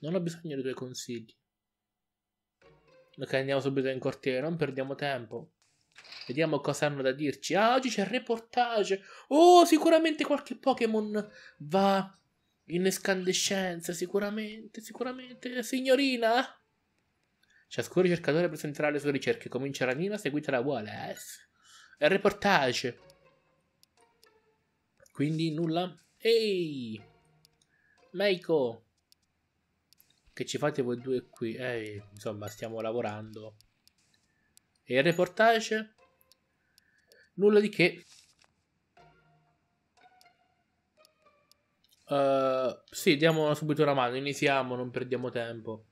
Non ho bisogno dei tuoi consigli. Ok, andiamo subito in cortile, non perdiamo tempo. Vediamo cosa hanno da dirci. Ah, oggi c'è reportage. Oh, sicuramente qualche Pokémon va in escandescenza. Sicuramente, sicuramente. Signorina? Ciascun ricercatore presenterà le sue ricerche. Comincerà Nina, seguita da Wallace. Il reportage. Quindi nulla. Ehi! Meiko! Che ci fate voi due qui? Eh, insomma, stiamo lavorando. E il reportage? Nulla di che. Eh, sì, diamo subito una mano, iniziamo, non perdiamo tempo.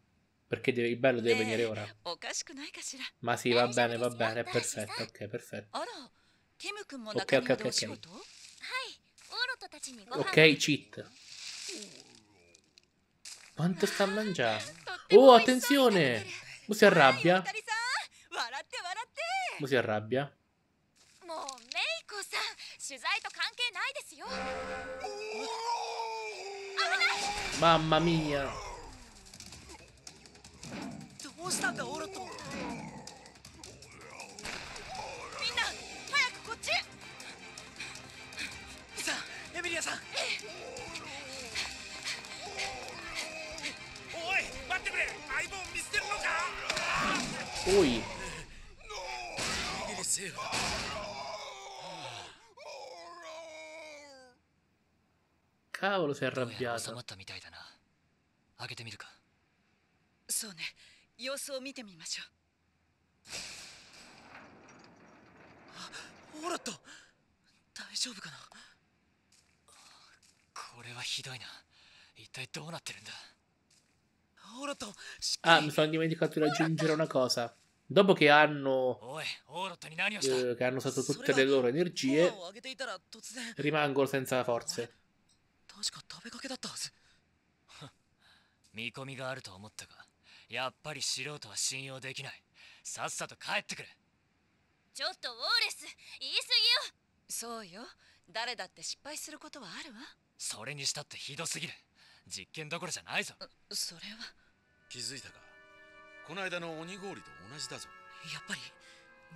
Perché il bello deve venire ora. Ma sì, va bene, va bene, perfetto, ok, perfetto. Ok, ok, ok, ok. Ok, cheat. Quanto sta mangiando? Oh, attenzione! Mu si arrabbia. Mu si arrabbia. 取材と関係ないですよ。Mamma mia! どうしたんだオロト。みんな早くこっち。さあエミリアさん。おい待ってくれ。相棒見捨てるのか？Ui! イ Cavolo, sei どうやら収 arrabbiato. まったみたいだな開けてみるかそうね様子を見てみましょオロト大丈夫かなこれはひどいな一体どうなってるんだオロトしっか Ah, り mi sono dimenticato di aggiungere una cosa. Dopo che hanno, おいオーロットに何をした eh, che hanno usato tutte le loro energie, パワーを上げていたら突然 rimangono senza forze. 確か食べかけだったはず。見込みがあると思ったがやっぱり素人は信用できない。さっさと帰ってくれ。ちょっとウォーレス言い過そうよ。誰だって失敗することはあるわ。それにしたってひどすぎる。実験どころじゃないぞ。それは。気づいたか？この間の鬼氷と同じだぞ。やっぱり。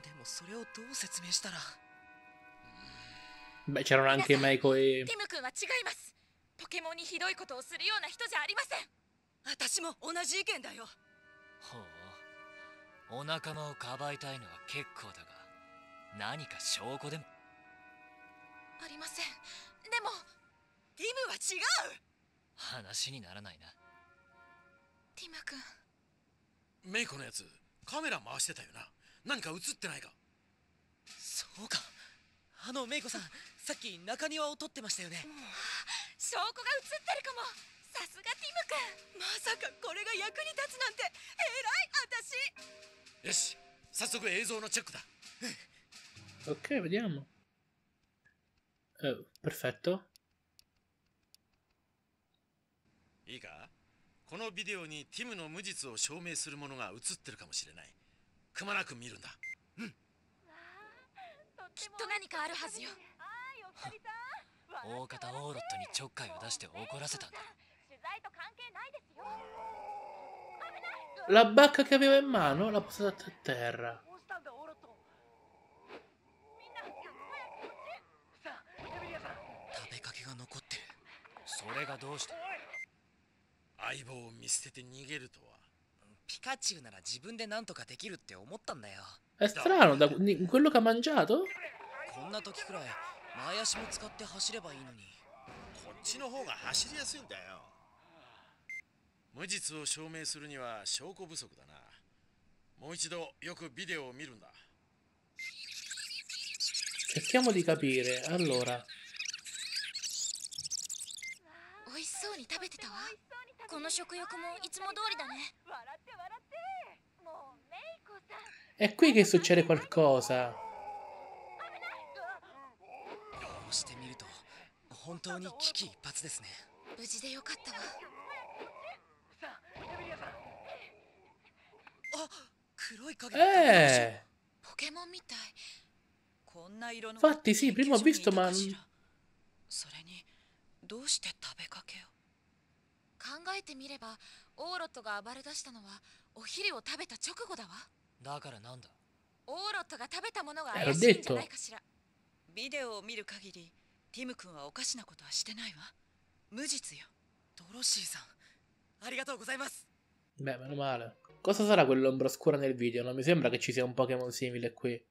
でもそれをどう説明したら。Beh, c'erano anche Meiko ぎ e... ティム君は違いますポケモンにひどいことをするような人じゃありません。私も同じ意見だよ。ほう。お仲間をかばいたいのは結構だが何か証拠でも。ありません。でも。ティムは違う。話にならないな。ティム君。メイコのやつカメラ回してたよな。何か映ってないか。そうか。あのメイコさんさっき中庭を撮ってましたよね証拠が映ってるかも。さすがティム君。まさかこれが役に立つなんて。偉い私。よし早速映像のチェックだ。Ok, vediamo. Eh, perfetto. いいか？このビデオにティムの無実を証明するものが映ってるかもしれない。くまなく見るんだ。きっと何かあるはずよ大方オーロットにちょっかいを出して怒らせたんだ。La bacca che aveva in mano l'ha posata a terra. それがどうして？相棒を見捨てて逃げるとはピカチュウなら自分で何とかできるって思ったんだよ。え、ストだ、に、こんな時くらい、前足も使って走ればいいのに。こっちの方が走りやすいんだよ。無実を証明するには証拠不足だな。もう一度よくビデオを見るんだ。Cerchiamo di capire. Allora, 美味しそうに食べてたわ。この食欲もいつも通りだね。笑って笑ってもうメイコさん è qui che succede qualcosa. こうしてみると本当に危機一髪ですね。無事でよかったわ。あ黒い影が食べました Eh, ポケモンみたい。こんな色の infatti sì, prima ho visto, ma... それにどうして食べかけを考えてみればオーロットが暴れ出したのはお昼を食べた直後だわ。だからなんだ？オーロットが食べたものが Eh, 怪しいんじゃない.かしら。ビデオを見る限りティム君はおかしなことはしてないわ無実よドロシーさんありがとうございます Beh, meno male. Cosa sarà quell'ombra oscura nel video? Non mi sembra che ci sia un Pokémon simile qui.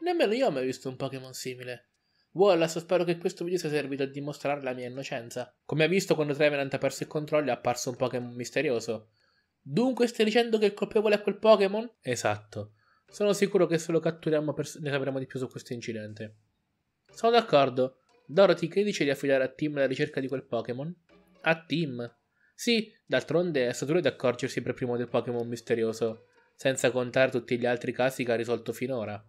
Nemmeno io ho mai visto un Pokémon simile. Wallace, spero che questo video sia servito a dimostrare la mia innocenza. Come hai visto quando Trevenant ha perso il controllo è apparso un Pokémon misterioso. Dunque stai dicendo che il colpevole è quel Pokémon? Esatto. Sono sicuro che se lo catturiamo pers- ne sapremo di più su questo incidente. Sono d'accordo. Dorothy, che dice di affidare a Tim la ricerca di quel Pokémon? A Tim? Sì, d'altronde è stato lui ad accorgersi per primo del Pokémon misterioso, senza contare tutti gli altri casi che ha risolto finora.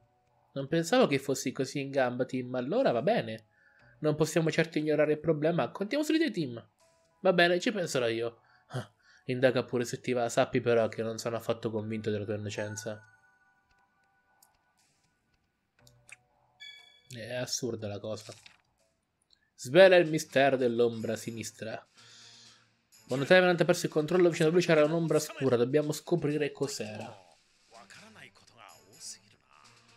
Non pensavo che fossi così in gamba, Tim, allora va bene. Non possiamo certo ignorare il problema, contiamo su di te, Tim. Va bene, ci penserò io. Ah, Indaga pure se ti va, sappi però che non sono affatto convinto della tua innocenza. È assurda la cosa svela il mistero dell'ombra sinistra. Quando Tevenant ha perso il controllo vicino a lui c'era un'ombra scura, dobbiamo scoprire cos'era.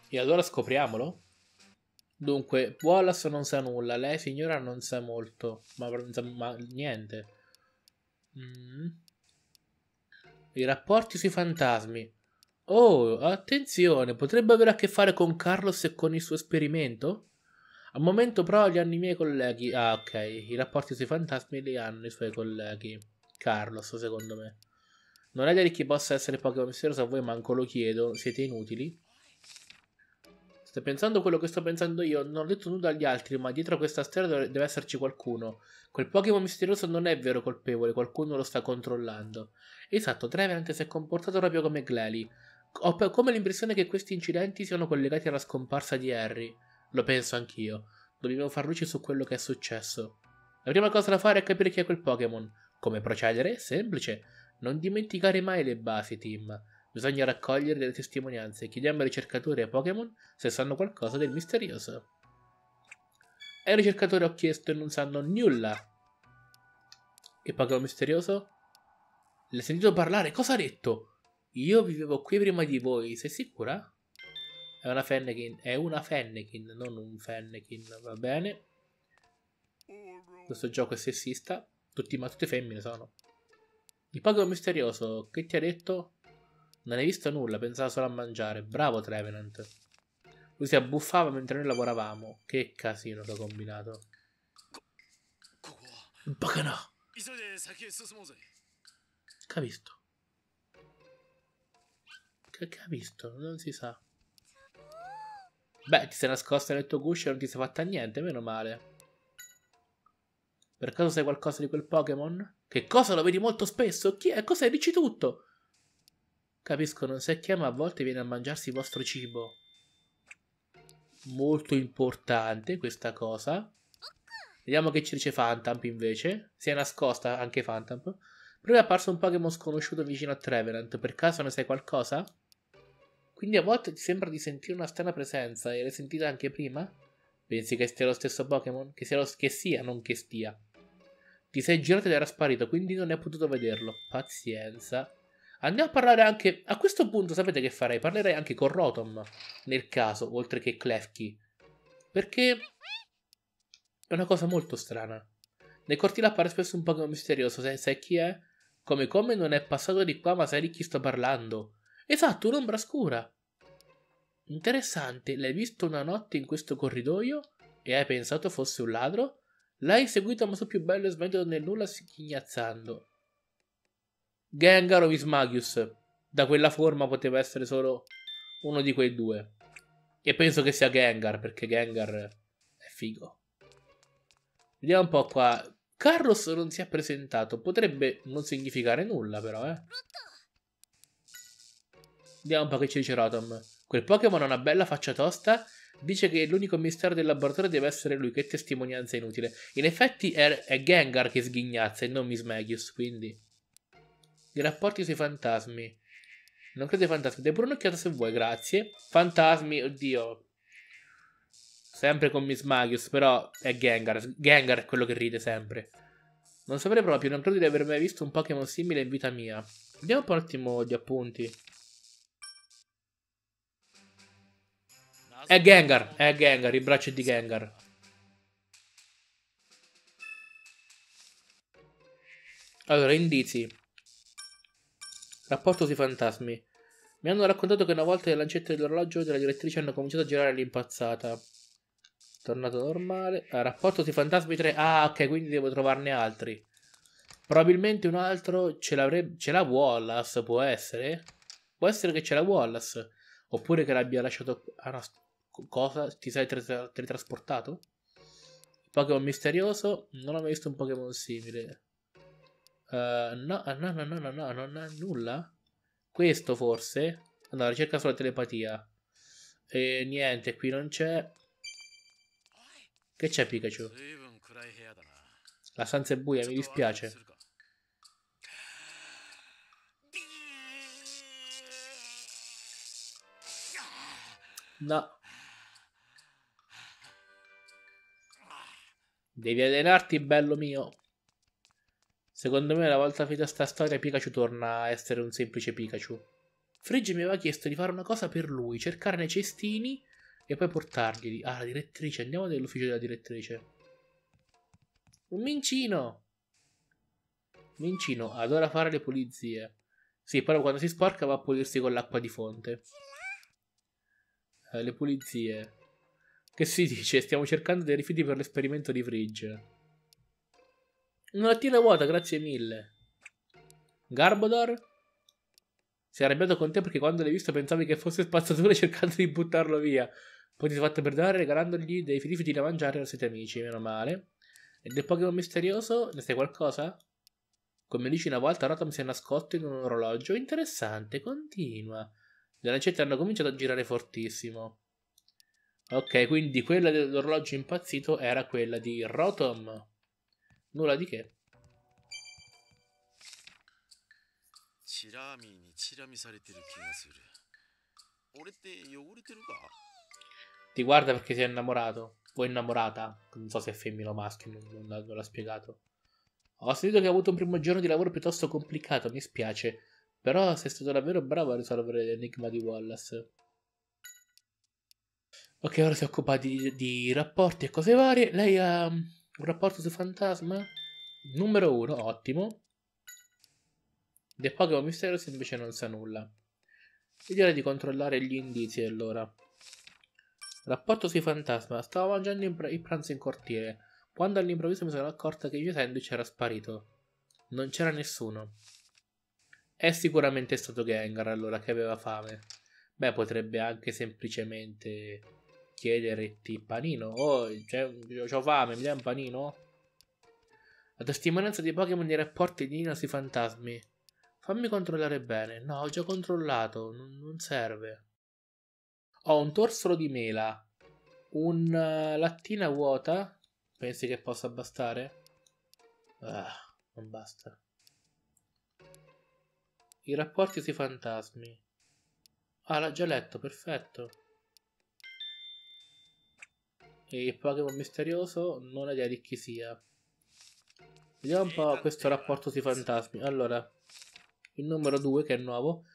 E allora scopriamolo? Dunque, Wallace non sa nulla, lei signora non sa molto, ma non ma niente. Mm. I rapporti sui fantasmi. Oh, attenzione, potrebbe avere a che fare con Carlos e con il suo esperimento? Al momento però li hanno i miei colleghi. Ah, ok, i rapporti sui fantasmi li hanno i suoi colleghi. Carlos, secondo me. Non è da chi possa essere Pokémon misterioso, a voi manco lo chiedo, siete inutili. Stai pensando quello che sto pensando io? Non ho detto nulla agli altri, ma dietro questa storia deve esserci qualcuno. Quel Pokémon misterioso non è vero colpevole, qualcuno lo sta controllando. Esatto, Trevenant si è comportato proprio come Glalie. Ho come l'impressione che questi incidenti siano collegati alla scomparsa di Harry. Lo penso anch'io. Dobbiamo far luce su quello che è successo. La prima cosa da fare è capire chi è quel Pokémon. Come procedere? Semplice. Non dimenticare mai le basi, Tim. Bisogna raccogliere delle testimonianze. Chiediamo ai ricercatori e ai Pokémon se sanno qualcosa del misterioso. E ai ricercatori ho chiesto e non sanno nulla. Il Pokémon misterioso? L'hai sentito parlare? Cosa ha detto? Io vivevo qui prima di voi, sei sicura? È una Fennekin, è una Fennekin, non un Fennekin, va bene. Questo gioco è sessista, tutti, ma tutte femmine sono. Il Pokémon misterioso, che ti ha detto? Non hai visto nulla, pensava solo a mangiare. Bravo Trevenant. Lui si abbuffava mentre noi lavoravamo. Che casino che ho combinato. Bacana! Che ha visto? Che ha visto? Non si sa. Beh, ti sei nascosta nel tuo guscio e non ti sei fatta niente, meno male. Per caso sai qualcosa di quel Pokémon? Che cosa lo vedi molto spesso? Chi è? Cos'è? Dici tutto! Capisco, non sai chi è, ma a volte viene a mangiarsi il vostro cibo. Molto importante questa cosa. Vediamo che ci dice Fantamp invece. Si è nascosta anche Fantamp. Prima è apparso un Pokémon sconosciuto vicino a Trevenant. Per caso ne sai qualcosa? Quindi a volte ti sembra di sentire una strana presenza e l'hai sentita anche prima? Pensi che sia lo stesso Pokémon? Che sia, lo, che sia, non che stia. Ti sei girato ed era sparito, quindi non hai potuto vederlo. Pazienza. Andiamo a parlare anche... A questo punto sapete che farei? Parlerei anche con Rotom, nel caso, oltre che Klefki. Perché... È una cosa molto strana. Nei cortili appare spesso un Pokémon misterioso, sai, sai chi è? Come come non è passato di qua, ma sai di chi sto parlando. Esatto, un'ombra scura. Interessante, l'hai visto una notte in questo corridoio e hai pensato fosse un ladro? L'hai seguito ma su più bello e smentito nel nulla schignazzando. Gengar o Vismagius. Da quella forma poteva essere solo uno di quei due. E penso che sia Gengar, perché Gengar è figo. Vediamo un po' qua. Carlos non si è presentato. Potrebbe non significare nulla, però, eh. Vediamo un po' che ci dice Rotom. Quel Pokémon ha una bella faccia tosta. Dice che l'unico mistero del laboratorio deve essere lui. Che testimonianza inutile. In effetti è, è Gengar che sghignazza e non Mismagius, quindi... I rapporti sui fantasmi. Non credo ai fantasmi. Dai pure un'occhiata se vuoi, grazie. Fantasmi, oddio. Sempre con Miss Magius, però è Gengar. Gengar è quello che ride sempre. Non saprei proprio, non credo di aver mai visto un Pokémon simile in vita mia. Vediamo un po' attimo gli appunti. È Gengar, è Gengar, il braccio di Gengar. Allora, indizi. Rapporto sui fantasmi. Mi hanno raccontato che una volta le lancette dell'orologio della direttrice hanno cominciato a girare all'impazzata. Tornato normale. Ah, rapporto sui fantasmi 3. Ah, ok, quindi devo trovarne altri. Probabilmente un altro ce, ce l'ha Wallace, può essere? Può essere che ce l'ha Wallace. Oppure che l'abbia lasciato... Ah no, cosa? Ti sei teletrasportato? Pokémon misterioso. Non ho mai visto un Pokémon simile. Uh, no, no, no, no, no, no, non ha nulla. Questo forse? Allora, ricerca sulla telepatia. E niente, qui non c'è. Che c'è Pikachu? La stanza è buia, mi dispiace. No. Devi allenarti, bello mio. Secondo me, una volta finita sta storia, Pikachu torna a essere un semplice Pikachu. Frigge mi aveva chiesto di fare una cosa per lui, cercare nei cestini e poi portarglieli. Ah, la direttrice, andiamo nell'ufficio della direttrice. Un mincino! Mincino adora fare le pulizie. Sì, però quando si sporca va a pulirsi con l'acqua di fonte. Eh, le pulizie. Che si dice? Stiamo cercando dei rifiuti per l'esperimento di Fridge. Una lattina vuota, grazie mille. Garbodor? Si è arrabbiato con te perché quando l'hai visto pensavi che fosse spazzatura cercando di buttarlo via. Poi ti sei fatto perdonare regalandogli dei rifiuti da mangiare ai siete amici, meno male. E del Pokémon misterioso, ne sai qualcosa? Come dici una volta, Rotom si è nascosto in un orologio. Interessante, continua. Le lancette hanno cominciato a girare fortissimo. Ok, quindi quella dell'orologio impazzito era quella di Rotom. Nulla di che. Ti guarda perché sei innamorato. O innamorata. Non so se è femmina o maschio, non, non l'ha spiegato. Ho sentito che ha avuto un primo giorno di lavoro piuttosto complicato, mi spiace. Però sei stato davvero bravo a risolvere l'enigma di Wallace. Ok, ora si occupa di, di rapporti e cose varie. Lei ha un rapporto su fantasma? Numero 1, ottimo. Dei Pokémon misteriosi invece non sa nulla. Io direi di controllare gli indizi allora. Rapporto sui fantasma. Stavo mangiando il pranzo in cortile, quando all'improvviso mi sono accorta che il mio sandwich era sparito. Non c'era nessuno. È sicuramente stato Gengar allora che aveva fame. Beh, potrebbe anche semplicemente chiederti panino. Oh, cioè, ho fame, mi dai un panino? La testimonianza di Pokémon di rapporti di Nino sui fantasmi. Fammi controllare bene. No, ho già controllato, non, non serve. Ho un torsolo di mela, una lattina vuota. Pensi che possa bastare? Ah, non basta. I rapporti sui fantasmi. Ah, l'ha già letto, perfetto. E il Pokémon misterioso non ho idea di chi sia. Vediamo un po' questo rapporto sui fantasmi. Allora, il numero 2 che è nuovo.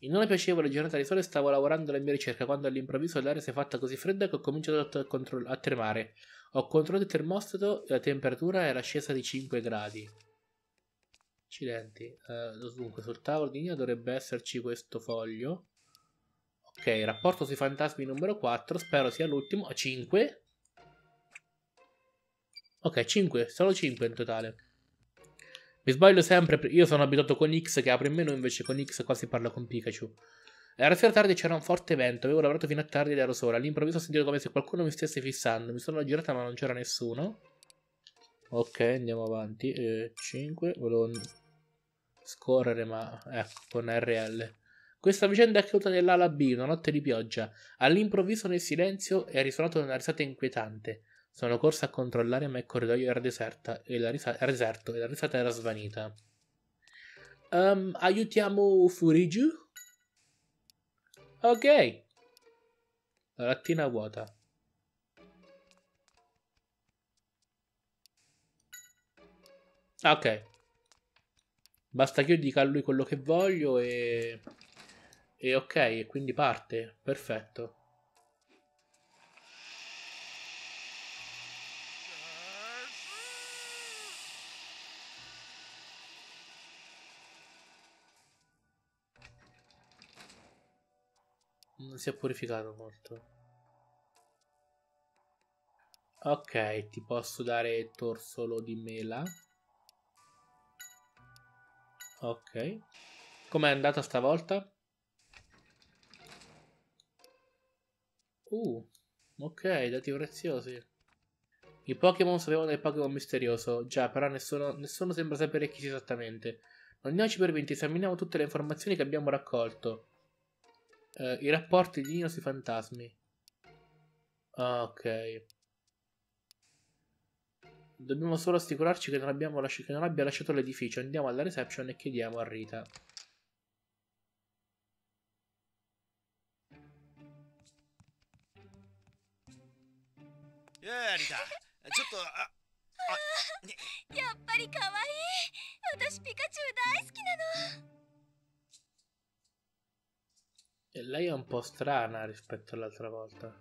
In una piacevole giornata di sole stavo lavorando alla mia ricerca quando all'improvviso l'aria si è fatta così fredda che ho cominciato a, a tremare. Ho controllato il termostato e la temperatura era scesa di 5 gradi. Accidenti. Uh, dunque, sul tavolo di Nina dovrebbe esserci questo foglio. Ok, rapporto sui fantasmi numero 4. Spero sia l'ultimo. 5. Ok, 5. Solo 5 in totale. Mi sbaglio sempre, io sono abituato con X che apre in meno, invece con X quasi parla con Pikachu. Era sera tardi c'era un forte vento, avevo lavorato fino a tardi ed ero sola. All'improvviso ho sentito come se qualcuno mi stesse fissando. Mi sono girata ma non c'era nessuno. Ok, andiamo avanti. Eh, 5, volevo scorrere ma ecco, con RL. Questa vicenda è accaduta nell'ala B, una notte di pioggia. All'improvviso nel silenzio è risuonato una risata inquietante. Sono corsa a controllare ma il corridoio era, deserta e la risa- era deserto e la risata era svanita. Um, aiutiamo Furiju? Ok. La lattina vuota. Ok. Basta che io dica a lui quello che voglio e... E ok, e quindi parte. Perfetto. Non si è purificato molto. Ok, ti posso dare torsolo di mela. Ok. Com'è andata stavolta? Uh, ok, dati preziosi. I Pokémon sapevano del Pokémon misterioso. Già, però nessuno, nessuno sembra sapere chi sia esattamente. Non andiamoci per vinti, esaminiamo tutte le informazioni che abbiamo raccolto. Uh, I rapporti di Nino sui fantasmi. Ah, ok. Dobbiamo solo assicurarci che non, lasci- che non abbia lasciato l'edificio. Andiamo alla reception e chiediamo a Rita. Yeah, Rita. ちょっとああやっぱり可愛い私ピカチュウ大好きなの e lei è un po' strana rispetto all'altra volta.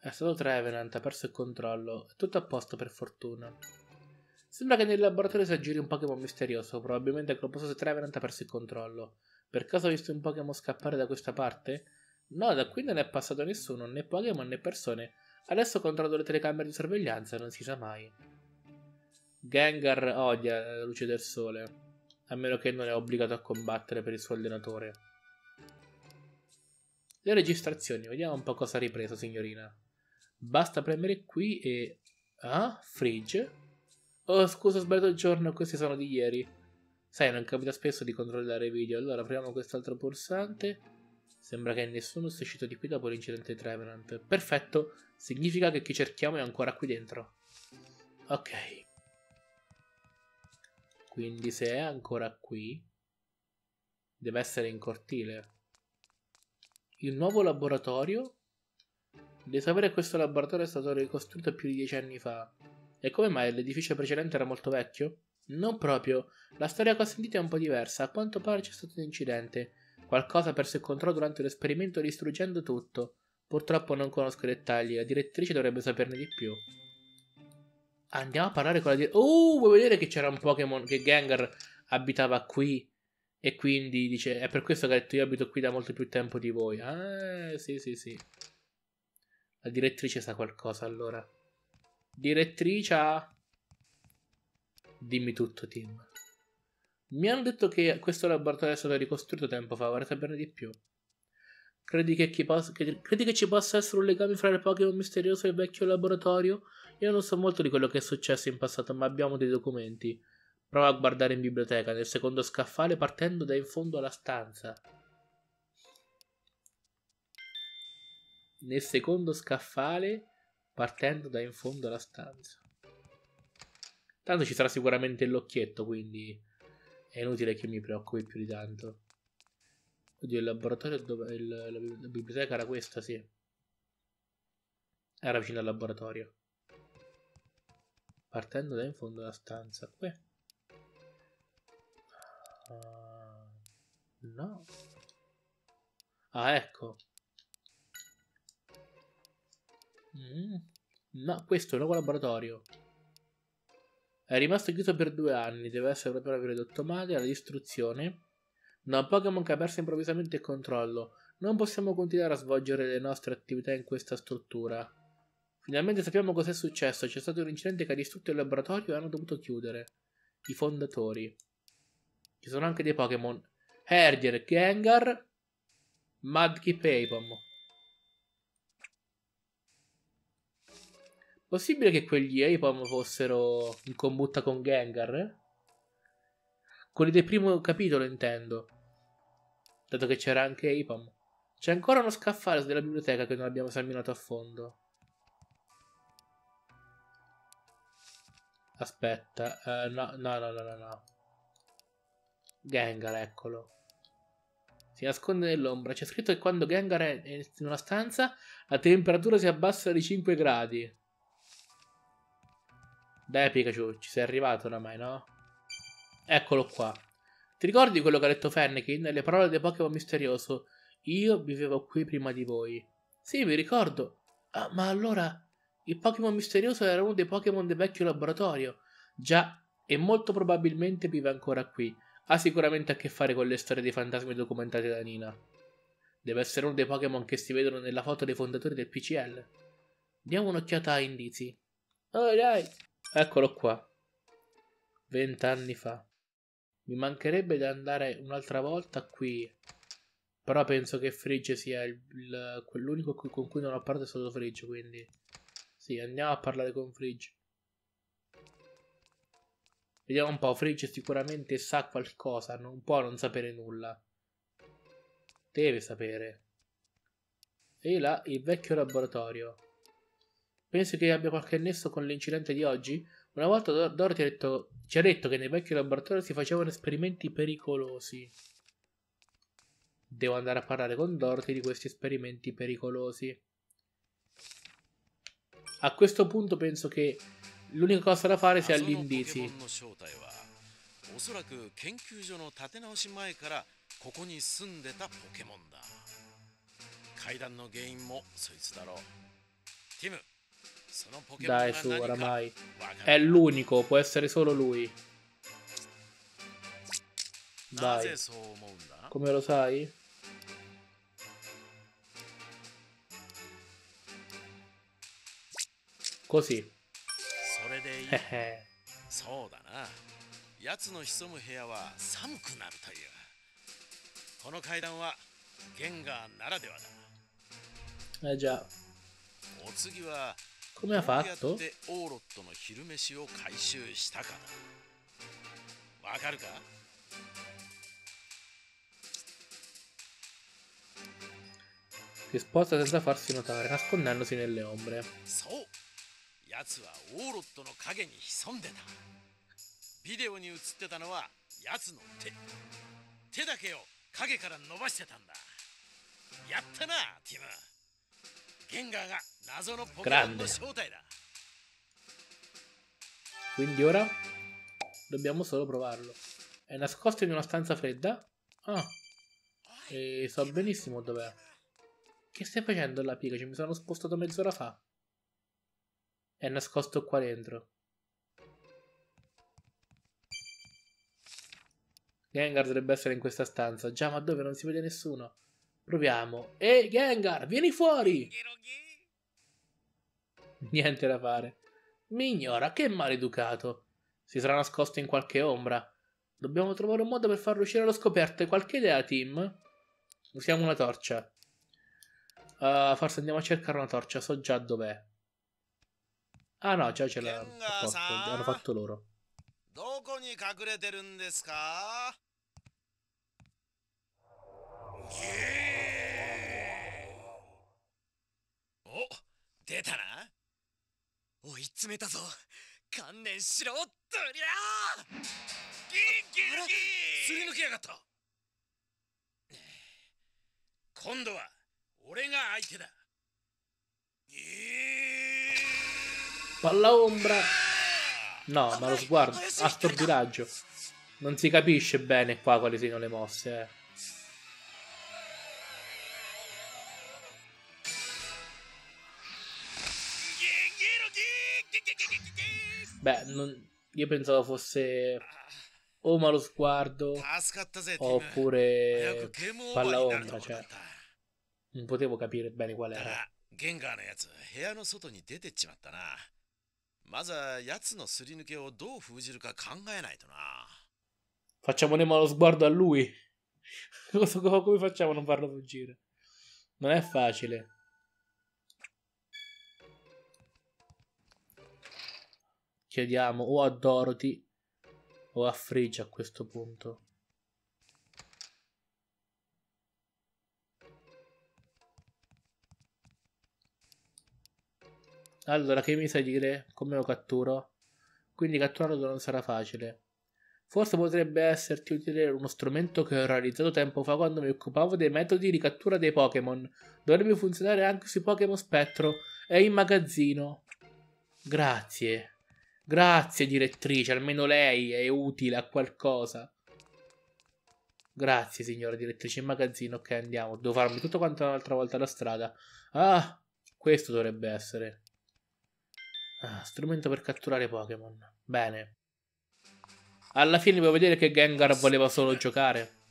È stato Trevenant, ha perso il controllo. È tutto a posto per fortuna. Sembra che nel laboratorio si aggiri un Pokémon misterioso. Probabilmente il se Trevenant ha perso il controllo. Per caso ha visto un Pokémon scappare da questa parte? No, da qui non è passato nessuno, né Pokémon né persone. Adesso controllo le telecamere di sorveglianza, non si sa mai. Gengar odia la luce del sole, a meno che non è obbligato a combattere per il suo allenatore. Le registrazioni, vediamo un po' cosa ha ripreso, signorina. Basta premere qui e... Ah, fridge? Oh, scusa, ho sbagliato il giorno, questi sono di ieri. Sai, non capita spesso di controllare i video. Allora apriamo quest'altro pulsante. Sembra che nessuno sia uscito di qui dopo l'incidente Trevenant. Perfetto, significa che chi cerchiamo è ancora qui dentro. Ok. Quindi se è ancora qui, deve essere in cortile. Il nuovo laboratorio? Devi sapere che questo laboratorio è stato ricostruito più di dieci anni fa. E come mai l'edificio precedente era molto vecchio? Non proprio. La storia che ho sentito è un po' diversa. A quanto pare c'è stato un incidente. Qualcosa perse il controllo durante l'esperimento distruggendo tutto. Purtroppo non conosco i dettagli. La direttrice dovrebbe saperne di più. Andiamo a parlare con la direttrice. Oh, vuoi vedere che c'era un Pokémon che Gengar abitava qui? E quindi dice: È per questo che ha detto io abito qui da molto più tempo di voi. Ah, sì, sì, sì. La direttrice sa qualcosa allora. Direttrice. Dimmi tutto, Tim. Mi hanno detto che questo laboratorio è stato ricostruito tempo fa, vorrei saperne di più. Credi che, possa, che, credi che, ci possa essere un legame fra il Pokémon misterioso e il vecchio laboratorio? Io non so molto di quello che è successo in passato, ma abbiamo dei documenti. Prova a guardare in biblioteca, nel secondo scaffale, partendo da in fondo alla stanza. Nel secondo scaffale, partendo da in fondo alla stanza. Tanto ci sarà sicuramente l'occhietto, quindi è inutile che mi preoccupi più di tanto. Oddio, il laboratorio dove... Il, la, la biblioteca era questa, sì. Era vicino al laboratorio. Partendo da in fondo alla stanza. Qui. Uh, no. Ah, ecco. Mm. No, questo è un nuovo laboratorio. È rimasto chiuso per due anni, deve essere proprio aver ridotto male alla distruzione. No Pokémon che ha perso improvvisamente il controllo. Non possiamo continuare a svolgere le nostre attività in questa struttura. Finalmente sappiamo cos'è successo. C'è stato un incidente che ha distrutto il laboratorio e hanno dovuto chiudere. I fondatori. Ci sono anche dei Pokémon. Herdier, Gengar, Mudkip e Apom. Possibile che quegli Apom fossero in combutta con Gengar? Quelli del primo capitolo intendo. Dato che c'era anche Apom. C'è ancora uno scaffale della biblioteca che non abbiamo esaminato a fondo. Aspetta, uh, no, no, no, no, no, no. Gengar, eccolo. Si nasconde nell'ombra. C'è scritto che quando Gengar è in una stanza, la temperatura si abbassa di 5 gradi. Dai Pikachu, ci sei arrivato oramai, no? Eccolo qua. Ti ricordi quello che ha detto Fennekin nelle parole del Pokémon misterioso? Io vivevo qui prima di voi. Sì, mi ricordo. Ah, ma allora il Pokémon misterioso era uno dei Pokémon del vecchio laboratorio. Già, e molto probabilmente vive ancora qui. Ha sicuramente a che fare con le storie dei fantasmi documentate da Nina. Deve essere uno dei Pokémon che si vedono nella foto dei fondatori del PCL. Diamo un'occhiata a indizi. Oh, dai! Eccolo qua. Vent'anni fa. Mi mancherebbe da andare un'altra volta qui. Però penso che Fridge sia il, il, l'unico con cui non ho parlato è stato Fridge, quindi... Sì, andiamo a parlare con Fridge. Vediamo un po', Fridge sicuramente sa qualcosa, non può non sapere nulla. Deve sapere. E là, il vecchio laboratorio. Pensi che abbia qualche nesso con l'incidente di oggi? Una volta Dor- Dorothy detto, ci ha detto che nei vecchi laboratori si facevano esperimenti pericolosi. Devo andare a parlare con Dorothy di questi esperimenti pericolosi. A questo punto penso che l'unica cosa da fare sia gli indizi. おそらく研究所の建て直し前からここに住んでたポケモンだ階段の原因もそいつだろうティム Dai su, oramai. È l'unico, può essere solo lui. Dai. Come lo sai? Così. そうだな。奴の潜む部屋は寒くなるという。この階段はゲンガーならではだ。えじゃあ。お次は Come ha でオーロットの昼飯を回収したかだ。わかるか？Si sposta senza farsi notare, オンブレ。そう奴はオーロットの影に潜んでたビデオに映ってたのは奴の手手だけを影から伸ばしてたんだやったなティムゲンガーが謎のポケモンの正体だ Quindi ora dobbiamo solo provarlo. È nascosto in una stanza fredda? Ah. E so benissimo dov'è. Che stai facendo là, Pikachu? Mi sono spostato mezz'ora fa. È nascosto qua dentro. Gengar dovrebbe essere in questa stanza. Già, ma dove non si vede nessuno? Proviamo. Ehi, Gengar, vieni fuori! Niente da fare. Mi ignora, che maleducato. Si sarà nascosto in qualche ombra. Dobbiamo trovare un modo per farlo uscire allo scoperto. Qualche idea, Tim? Usiamo una torcia. Uh, forse andiamo a cercare una torcia, so già dov'è. Ah no, già ce l'hanno fatto, hanno fatto loro. どこに隠れてるんですかお出たな追い詰めたぞ観念しろドリャーギンギンギすり抜けやがった今度は俺が相手だ Palla ombra. No, ma lo sguardo. Astor di raggio. Non si capisce bene qua quali siano le mosse, eh. Beh, non... io pensavo fosse o malo sguardo oppure palla ombra, cioè non potevo capire bene qual era. ゲンガーのやつ部屋の外に出てっちまったな まずは奴のすり抜けをどう封じるか考えないとな Facciamo nemmeno lo sguardo a lui. Come facciamo a non farlo fuggire? Non è facile. Chiediamo o a Dorothy o a Friggia a questo punto. Allora, che mi sai dire? Come lo catturo? Quindi catturarlo non sarà facile. Forse potrebbe esserti utile uno strumento che ho realizzato tempo fa quando mi occupavo dei metodi di cattura dei Pokémon. Dovrebbe funzionare anche sui Pokémon Spettro. È in magazzino. Grazie. Grazie, direttrice. Almeno lei è utile a qualcosa. Grazie, signora direttrice. In magazzino. Ok, andiamo. Devo farmi tutto quanto un'altra volta la strada. Ah, questo dovrebbe essere. Ah, strumento per catturare Pokémon. Bene. Alla fine devo vedere che Gengar voleva solo giocare.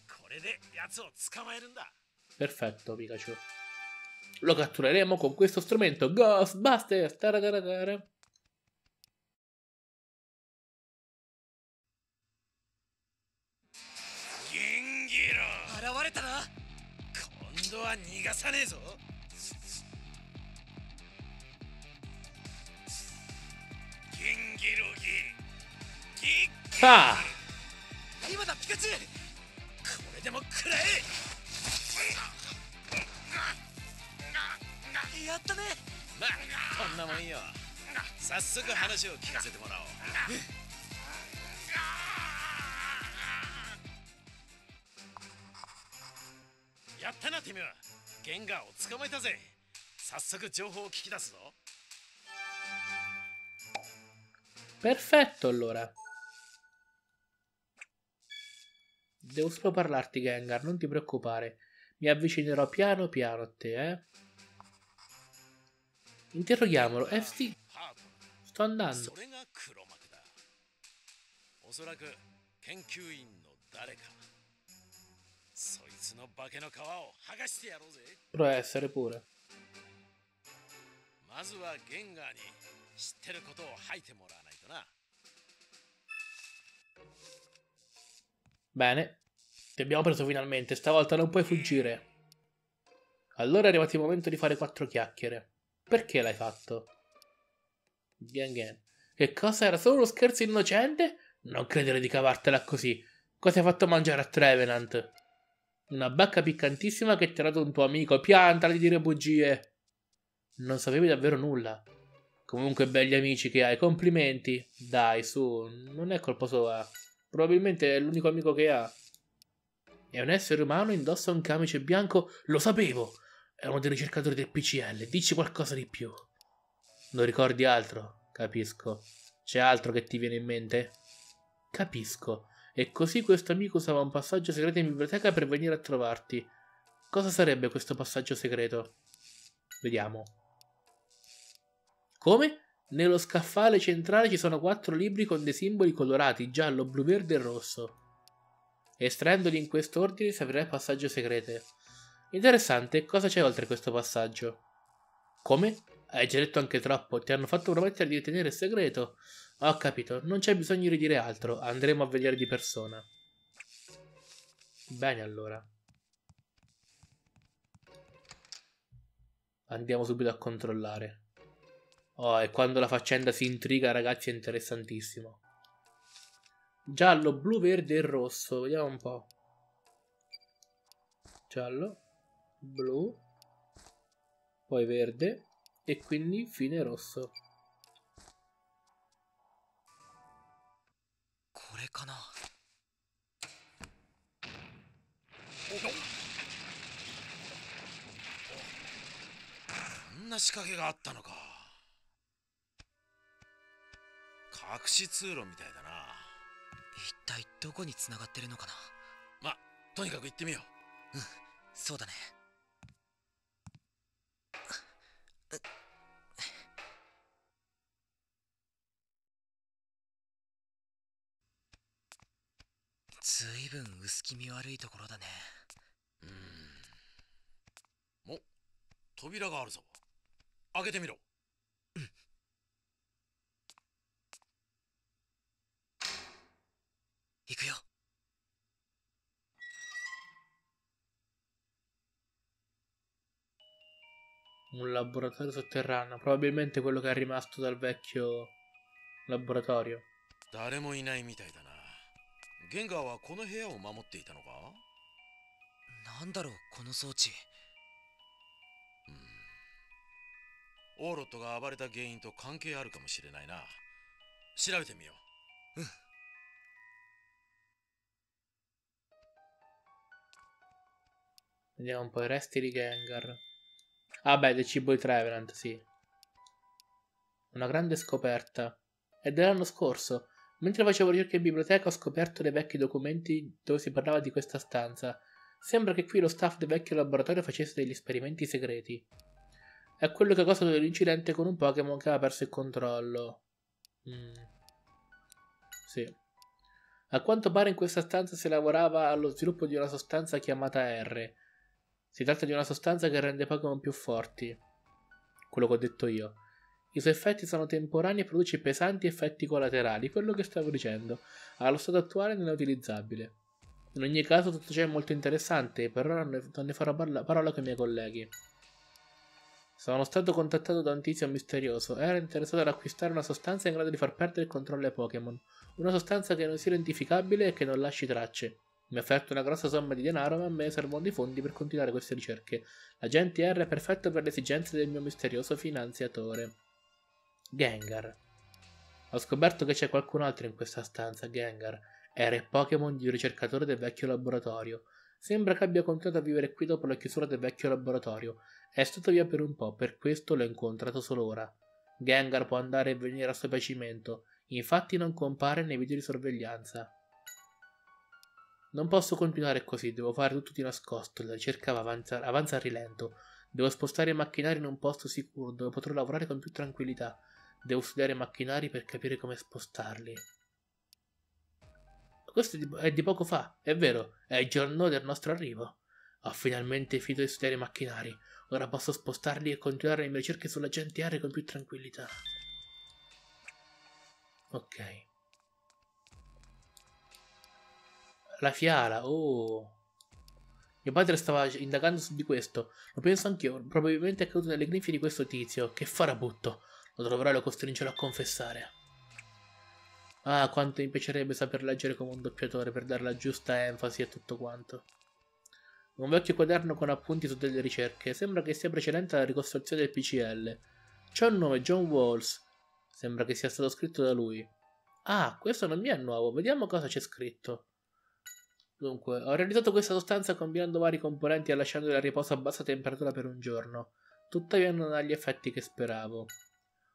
Perfetto, Pikachu. Lo cattureremo con questo strumento Ghostbusters. Tarataratara. Gingiro! 現れたな今度は逃がさねえぞ ギッ Ah! 今だピカチュウ。これでも食らえ。やったね。まあこんなもんよ。早速話を聞かせてもらおう。やったなティムゲンガーを捕まえたぜ。早速情報を聞き出すぞ。Perfetto, allora. Devo solo parlarti, Gengar, non ti preoccupare. Mi avvicinerò piano piano a te, eh. Interroghiamolo. Eh sì. Sto andando. それが黒幕だおそらく研究員の誰かそいつの化けの皮を剥がしてやろうぜ Può essere pure. まずはゲンガーに知ってることを吐いてもらわないとな Bene. Ti abbiamo preso finalmente. Stavolta non puoi fuggire. Allora è arrivato il momento di fare quattro chiacchiere. Perché l'hai fatto? Gang gang. Che cosa era solo uno scherzo innocente? Non credere di cavartela così. Cosa hai fatto mangiare a Trevenant? Una bacca piccantissima che ti ha dato un tuo amico. Piantala di dire bugie. Non sapevi davvero nulla. Comunque belli amici che hai, complimenti. Dai, su, non è colpa sua. Probabilmente è l'unico amico che ha. È un essere umano, indossa un camice bianco. Lo sapevo! È uno dei ricercatori del PCL. Dici qualcosa di più. Non ricordi altro? Capisco. C'è altro che ti viene in mente? Capisco. E così questo amico usava un passaggio segreto in biblioteca per venire a trovarti. Cosa sarebbe questo passaggio segreto? Vediamo. Come? Nello scaffale centrale ci sono quattro libri con dei simboli colorati, giallo, blu, verde e rosso. Estraendoli in questo ordine si aprirà il passaggio segreto. Interessante, cosa c'è oltre questo passaggio? Come? Hai già detto anche troppo, ti hanno fatto promettere di tenere il segreto. Ho capito, non c'è bisogno di dire altro, andremo a vedere di persona. Bene allora. Andiamo subito a controllare. Oh, e quando la faccenda si intriga, ragazzi, è interessantissimo. Giallo, blu, verde e rosso. Vediamo un po'. Giallo, blu, poi verde e quindi fine rosso. これかなこんな仕掛けがあったのか 隠し通路みたいだな。一体どこに繋がってるのかな？まとにかく行ってみよう。うんそうだね。ずいぶん薄気味悪いところだね。うん。お扉があるぞ。開けてみろ行くよ Un laboratorio sotterraneo, probabilmente quello che è rimasto dal vecchio laboratorio. 誰もいないみたいだなゲンガーはこの部屋を守っていたのかなんだろうこの装置オーロットが暴れた原因と関係あるかもしれないな調べて mi よううん Vediamo un po' i resti di Gengar. Ah beh, del cibo di Trevenant, sì. Una grande scoperta. È dell'anno scorso. Mentre facevo ricerche in biblioteca ho scoperto dei vecchi documenti dove si parlava di questa stanza. Sembra che qui lo staff del vecchio laboratorio facesse degli esperimenti segreti. È quello che ha causato l'incidente con un Pokémon che aveva perso il controllo. Mm. Sì. A quanto pare in questa stanza si lavorava allo sviluppo di una sostanza chiamata R. Si tratta di una sostanza che rende Pokémon più forti. Quello che ho detto io. I suoi effetti sono temporanei e produce pesanti effetti collaterali, quello che stavo dicendo. Allo stato attuale non è utilizzabile. In ogni caso tutto ciò è molto interessante, per ora non ne farò parla parola con i miei colleghi. Sono stato contattato da un tizio misterioso. Era interessato ad acquistare una sostanza in grado di far perdere il controllo ai Pokémon. Una sostanza che non sia identificabile e che non lasci tracce. Mi ha offerto una grossa somma di denaro, ma a me servono dei fondi per continuare queste ricerche. L'agente R è perfetto per le esigenze del mio misterioso finanziatore. Gengar. Ho scoperto che c'è qualcun altro in questa stanza, Gengar. Era il Pokémon di un ricercatore del vecchio laboratorio. Sembra che abbia continuato a vivere qui dopo la chiusura del vecchio laboratorio. È stato via per un po', per questo l'ho incontrato solo ora. Gengar può andare e venire a suo piacimento, infatti non compare nei video di sorveglianza. Non posso continuare così, devo fare tutto di nascosto, la ricerca avanza, avanza a rilento. Devo spostare i macchinari in un posto sicuro dove potrò lavorare con più tranquillità. Devo studiare i macchinari per capire come spostarli. Questo è di poco fa, è vero, è il giorno del nostro arrivo. Ho finalmente finito di studiare i macchinari. Ora posso spostarli e continuare le mie ricerche sull'agente R con più tranquillità. Ok. La fiala, oh. Mio padre stava indagando su di questo. Lo penso anch'io. Probabilmente è caduto nelle grinfie di questo tizio. Che farabutto. Lo troverò e lo costringerò a confessare. Ah, quanto mi piacerebbe saper leggere come un doppiatore per dare la giusta enfasi a tutto quanto. Un vecchio quaderno con appunti su delle ricerche. Sembra che sia precedente alla ricostruzione del PCL. C'è un nome, John Walls. Sembra che sia stato scritto da lui. Ah, questo non mi è nuovo. Vediamo cosa c'è scritto. Dunque, ho realizzato questa sostanza combinando vari componenti e lasciandola a riposo a bassa temperatura per un giorno. Tuttavia non ha gli effetti che speravo.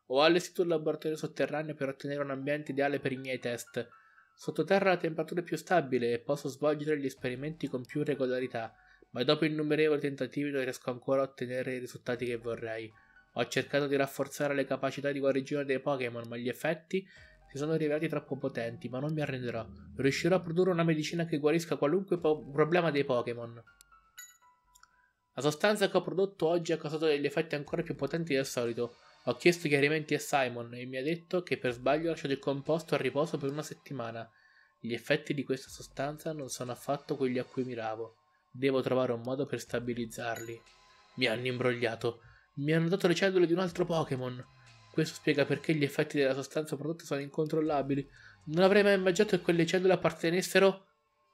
Ho allestito un laboratorio sotterraneo per ottenere un ambiente ideale per i miei test. Sottoterra la temperatura è più stabile e posso svolgere gli esperimenti con più regolarità, ma dopo innumerevoli tentativi non riesco ancora a ottenere i risultati che vorrei. Ho cercato di rafforzare le capacità di guarigione dei Pokémon, ma gli effetti si sono rivelati troppo potenti, ma non mi arrenderò. Riuscirò a produrre una medicina che guarisca qualunque problema dei Pokémon. La sostanza che ho prodotto oggi ha causato degli effetti ancora più potenti del solito. Ho chiesto chiarimenti a Simon e mi ha detto che per sbaglio ho lasciato il composto a riposo per una settimana. Gli effetti di questa sostanza non sono affatto quelli a cui miravo. Devo trovare un modo per stabilizzarli. Mi hanno imbrogliato. Mi hanno dato le cellule di un altro Pokémon. Questo spiega perché gli effetti della sostanza prodotta sono incontrollabili. Non avrei mai immaginato che quelle cellule appartenessero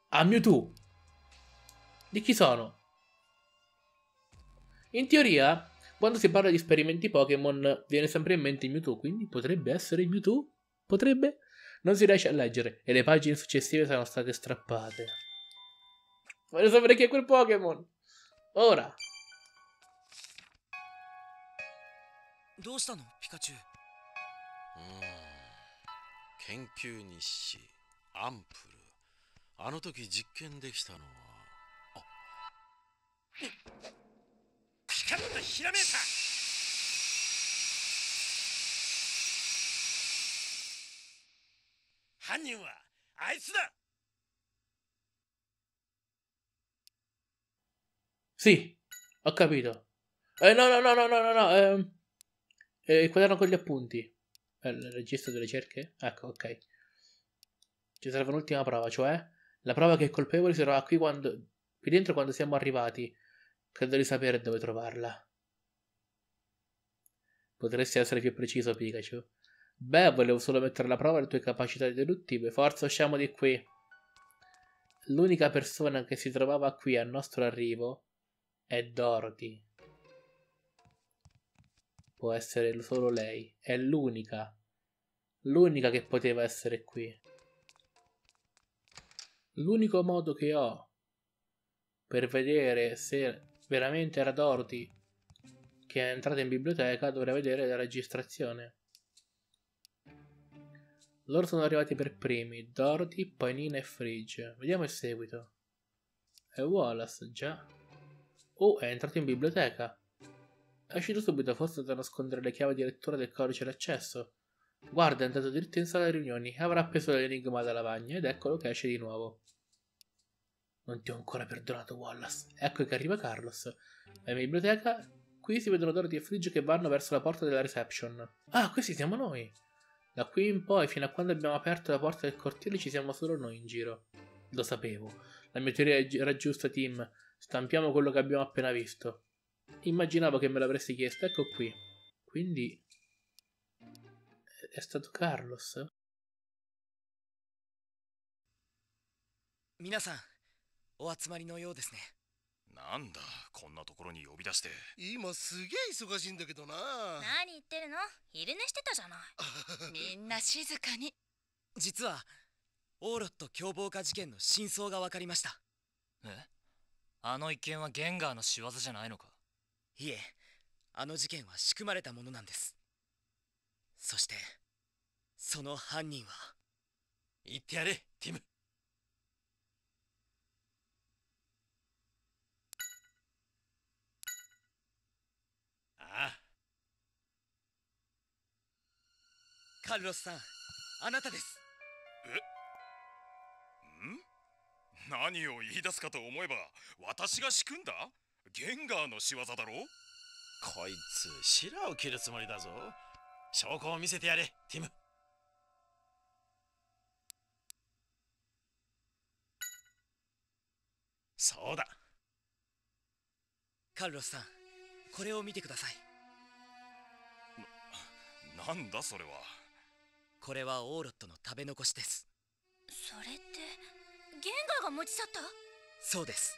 a Mewtwo. Di chi sono? In teoria, quando si parla di esperimenti Pokémon, viene sempre in mente Mewtwo, quindi potrebbe essere Mewtwo? Potrebbe? Non si riesce a leggere e le pagine successive sono state strappate. Voglio sapere chi è quel Pokémon. Ora. どうしたの？ピカチュウ。うん。研究日誌アンプル。あの時実験できたのは。ピカッとひらめいた。犯人はあいつだ。Sì, ho capito. Eh, no, no, no, no, no, no, no. ehm, eh, il quaderno con gli appunti. Eh, il registro delle cerche? Ecco, ok. Ci serve un'ultima prova, cioè la prova che il colpevole trova qui, quando, qui dentro quando siamo arrivati. Credo di sapere dove trovarla. Potresti essere più preciso, Pikachu. Beh, volevo solo mettere alla prova le tue capacità deduttive. Forza, usciamo di qui. L'unica persona che si trovava qui al nostro arrivo è Dorothy. Può essere solo lei. È l'unica. L'unica che poteva essere qui. L'unico modo che ho per vedere se veramente era Dorothy che è entrata in biblioteca dovrei vedere la registrazione. Loro sono arrivati per primi, Dorothy, poi Nina e Fridge. Vediamo il seguito. È Wallace, già. Oh, è entrato in biblioteca. È uscito subito, forse da nascondere le chiavi di lettura del codice d'accesso. Guarda, è andato diritto in sala riunioni, avrà appeso l'enigma dalla lavagna ed eccolo che esce di nuovo. Non ti ho ancora perdonato, Wallace. Ecco che arriva Carlos. È in biblioteca. Qui si vedono Dorothy e Fridge che vanno verso la porta della reception. Ah, questi siamo noi. Da qui in poi, fino a quando abbiamo aperto la porta del cortile, ci siamo solo noi in giro. Lo sapevo. La mia teoria era giusta, Tim. Stampiamo quello che abbiamo appena visto. Immaginavo che me l'avresti chiesto, ecco qui. Quindi... È stato Carlos? 皆さんお集まりのようですねなんだこんなところに呼び出して今すげえ忙しいんだけどな何言ってるの昼寝してたじゃないみんな静かに実はオーロット凶暴化事件の真相が分かりましたえあの一件はゲンガーの仕業じゃないのかいえあの事件は仕組まれたものなんです。そしてその犯人は。言ってやれティム。ああ。カルロスさんあなたです。ん？何を言い出すかと思えば私が仕組んだ？ゲンガーの仕業だろ？こいつ白を切るつもりだぞ。証拠を見せてやれティム。そうだ。カルロスさんこれを見てください。なんだそれは？これはオーロットの食べ残しです。それってゲンガーが持ち去った？そうです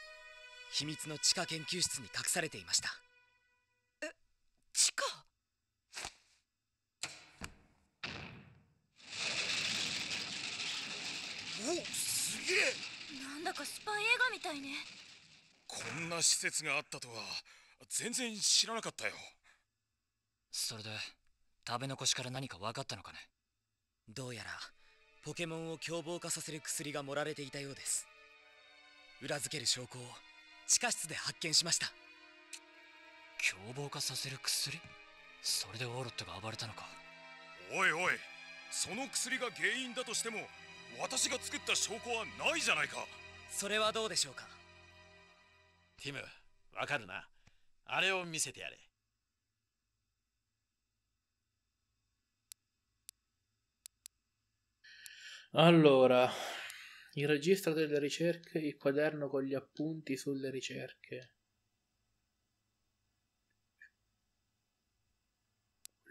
秘密の地下研究室に隠されていました。地下？おすげえ！なんだかスパイ映画みたいね。こんな施設があったとは全然知らなかったよ。それで食べ残しから何か分かったのかね？どうやらポケモンを凶暴化させる薬が盛られていたようです。裏付ける証拠を地下室で発見しました。凶暴化させる薬？それでオーロットが暴れたのか？おいおいその薬が原因だとしても私が作った証拠はないじゃないか。それはどうでしょうか？ティムわかるな。あれを見せてやれ。Allora, il registro delle ricerche, il quaderno con gli appunti sulle ricerche.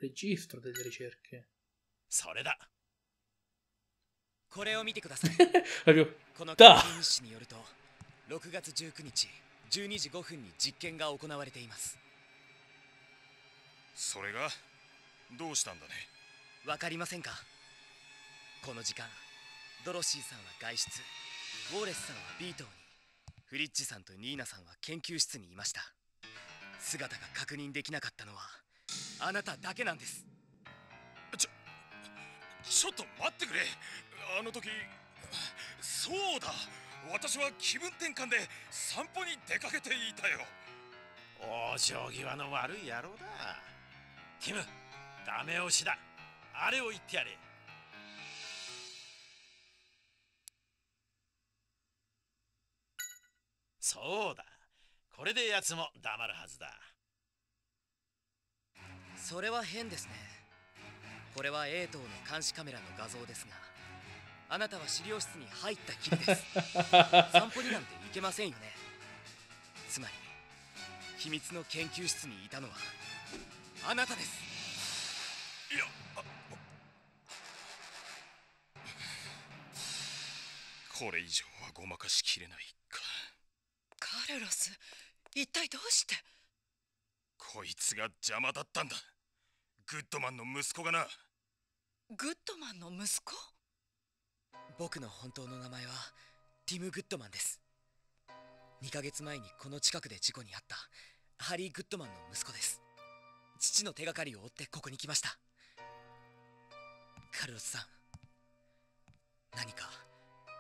Registro delle ricerche. それだこれを見てください Proprio この研 da 究日誌によると6月19日12時5分に実験が行われていますそれがどうしたんだねわかりませんかこの時間 ドロシーさんは外出。ウォーレスさんはビートに。フリッチさんとニーナさんは研究室にいました。姿が確認できなかったのはあなただけなんです。ちょちょっと待ってくれ。あの時そうだ。私は気分転換で散歩に出かけていたよ。往生際の悪い野郎だ。ティムダメ押しだ。あれを言ってやれそうだ。これで奴も黙るはずだ。それは変ですね。これは A 棟の監視カメラの画像ですがあなたは資料室に入ったきりです。散歩になんて行けませんよね。つまり秘密の研究室にいたのはあなたです。いやこれ以上はごまかしきれないかカルロス一体どうして？こいつが邪魔だったんだ。グッドマンの息子がな。グッドマンの息子？僕の本当の名前はティム・グッドマンです。2ヶ月前にこの近くで事故に遭ったハリー・グッドマンの息子です。父の手がかりを追ってここに来ました。カルロスさん何か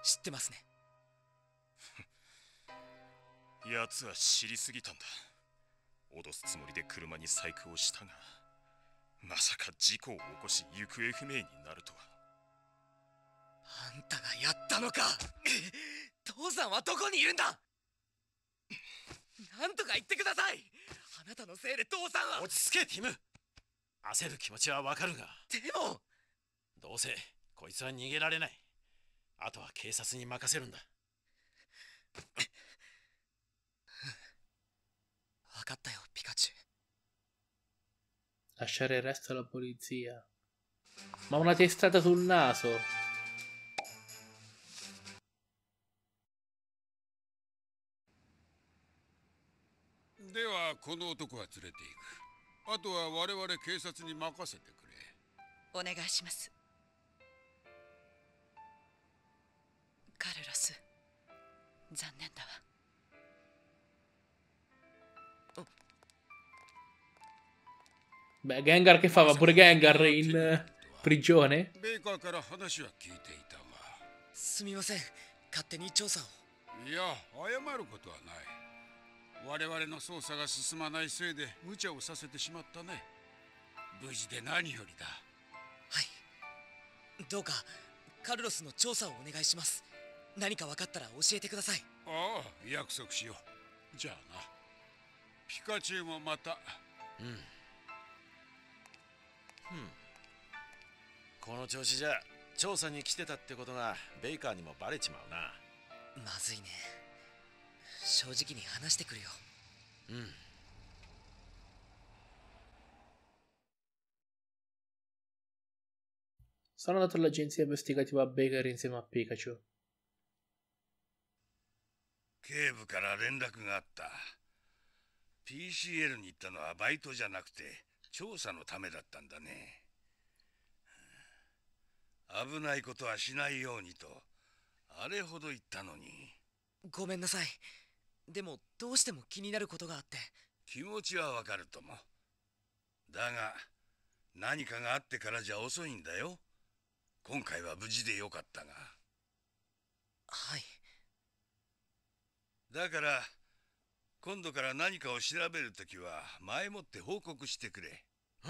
知ってますね？奴は知りすぎたんだ。脅すつもりで車に細工をしたがまさか事故を起こし行方不明になるとは。あんたがやったのか。父さんはどこにいるんだ。なんとか言ってください。あなたのせいで父さんは。落ち着けティム。焦る気持ちはわかるが。でも。どうせこいつは逃げられない。あとは警察に任せるんだ 分ったよピカチュウ。Lasciare il resto み、strada sul naso ではこの男は連れて行くあとは我々警察に任せてくれお願いしますカルロス残念だ Beh, Gengar che fa? Va pure Gengar in eh, prigione? ベイカーから話は聞いていたがすみません勝手に調査をいや謝ることはない我々の捜査が進まないせいで無茶をさせてしまったね無事で何よりだどうかカルロスの調査をお願いします何か分かったら教えてくださいああ約束しようじゃあなピカチュウもまたうんうんこの調子じゃ調査に来てたってことがベイカーにもバレちまうな。まずいね。正直に話してくるよ。うん。Sono andato all'agenzia investigativa Baker insieme a Pikachu. 警部から連絡があった。PCL に行ったのはバイトじゃなくて調査のためだったんだね。危ないことはしないようにとあれほど言ったのに。ごめんなさい。でもどうしても気になることがあって。気持ちはわかるとも。だが何かがあってからじゃ遅いんだよ。今回は無事でよかったが。はい。だから今度から何かを調べるときは前もって報告してくれ。え？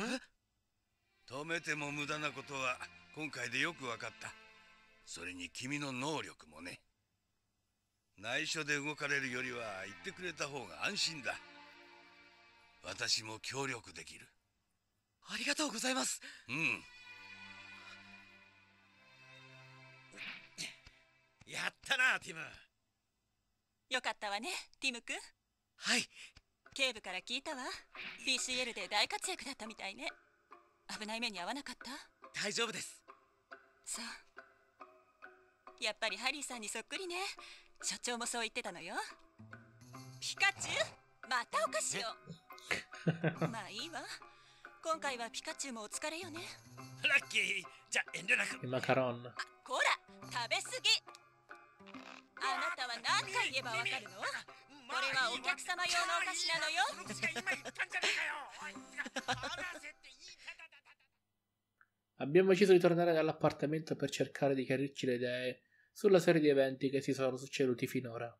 止めても無駄なことは今回でよく分かった。それに君の能力もね。内緒で動かれるよりは言ってくれた方が安心だ。私も協力できる。ありがとうございます。うん。やったなティム。よかったわねティム君はい。警部から聞いたわ。PCL で大活躍だったみたいね。危ない目に遭わなかった？大丈夫です。そうやっぱりハリーさんにそっくりね。所長もそう言ってたのよ。ピカチュウまたお菓子を。まあいいわ。今回はピカチュウもお疲れよね。ラッキー。じゃ遠慮なく。Il macaron. こら食べ過ぎ。あなたは何回言えばわかるの？これはお客様用のお菓子なのよ Abbiamo deciso di tornare nell'appartamento per cercare di chiarirci le idee sulla serie di eventi che si sono succeduti finora.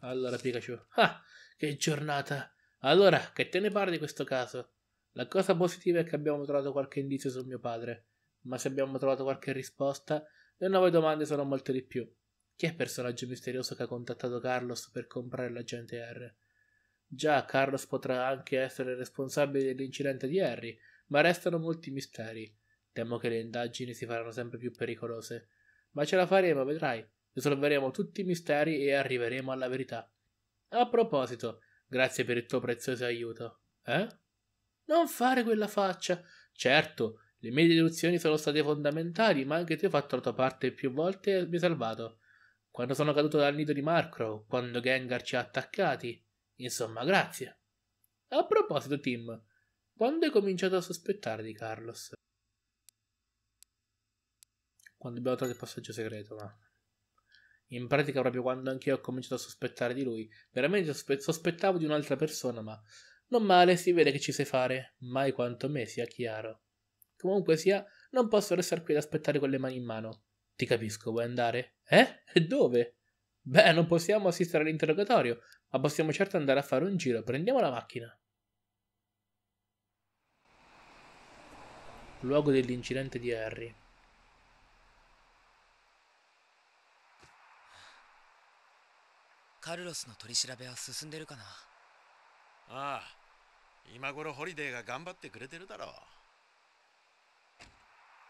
Allora, Pikachu. Ah, che giornata! Allora, che te ne pare di questo caso? La cosa positiva è che abbiamo trovato qualche indizio sul mio padre, ma se abbiamo trovato qualche risposta, le nuove domande sono molte di più. Chi è il personaggio misterioso che ha contattato Carlos per comprare l'agente R? Già, Carlos potrà anche essere responsabile dell'incidente di Harry, ma restano molti misteri. Temo che le indagini si faranno sempre più pericolose. Ma ce la faremo, vedrai. Risolveremo tutti i misteri e arriveremo alla verità. A proposito, grazie per il tuo prezioso aiuto. Eh? Non fare quella faccia. Certo, le mie deduzioni sono state fondamentali, ma anche tu hai fatto la tua parte più volte e mi hai salvato. Quando sono caduto dal nido di Markrow, quando Gengar ci ha attaccati. Insomma, grazie. A proposito, Tim, quando hai cominciato a sospettare di Carlos? Quando abbiamo trovato il passaggio segreto, ma... In pratica proprio quando anch'io ho cominciato a sospettare di lui. Veramente sospe- sospettavo di un'altra persona, ma... Non male, si vede che ci sai fare, mai quanto me sia chiaro. Comunque sia, non posso restare qui ad aspettare con le mani in mano. Ti capisco, vuoi andare? Eh? E dove? Beh, non possiamo assistere all'interrogatorio, ma possiamo certo andare a fare un giro. Prendiamo la macchina. Luogo dell'incidente di Harry. カルロスの取り調べは進んでるかなああ今頃ホリデーが頑張ってくれてるだろう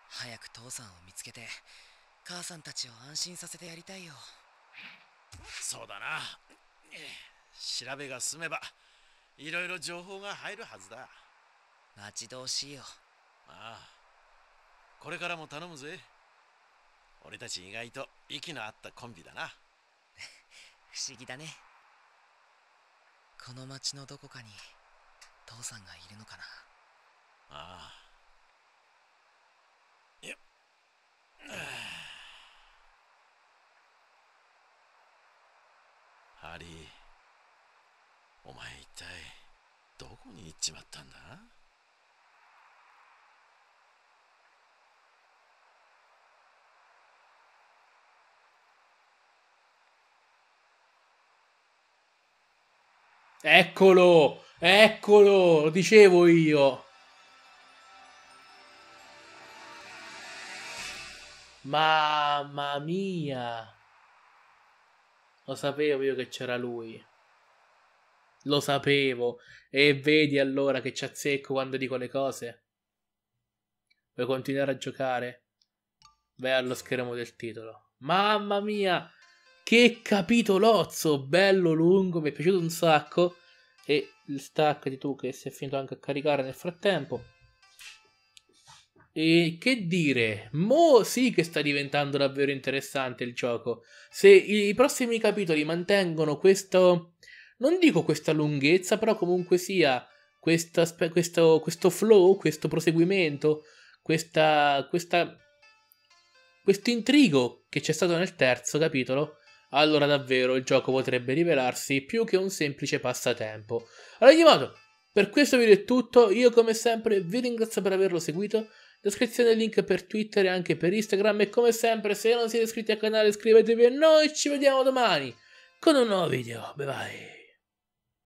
早く父さんを見つけて 母さんたちを安心させてやりたいよ。そうだな。調べが済めばいろいろ情報が入るはずだ。待ち遠しいよ。ああ。これからも頼むぜ。俺たち意外と息の合ったコンビだな。不思議だね。この町のどこかに父さんがいるのかな。ああ。よっハリーお前一体どこに行っちまったんだ「Eccolo! Eccolo! Lo dicevo io! Mamma mia! Lo sapevo io che c'era lui. Lo sapevo. E vedi allora che ci azzecco quando dico le cose? Vuoi continuare a giocare? Vai allo schermo del titolo. Mamma mia! Che capitolozzo! Bello lungo, mi è piaciuto un sacco. E staccati tu che si è finito anche a caricare nel frattempo. E che dire, mo sì che sta diventando davvero interessante il gioco. Se i prossimi capitoli mantengono questo, non dico questa lunghezza, però comunque sia questa, questo, questo flow, questo proseguimento, questa, questa, questo intrigo che c'è stato nel terzo capitolo, allora davvero il gioco potrebbe rivelarsi più che un semplice passatempo. Ad ogni modo, per questo video è tutto, io come sempre vi ringrazio per averlo seguito, descrizione link per Twitter e anche per Instagram e come sempre se non siete iscritti al canale iscrivetevi e noi ci vediamo domani con un nuovo video, bye bye.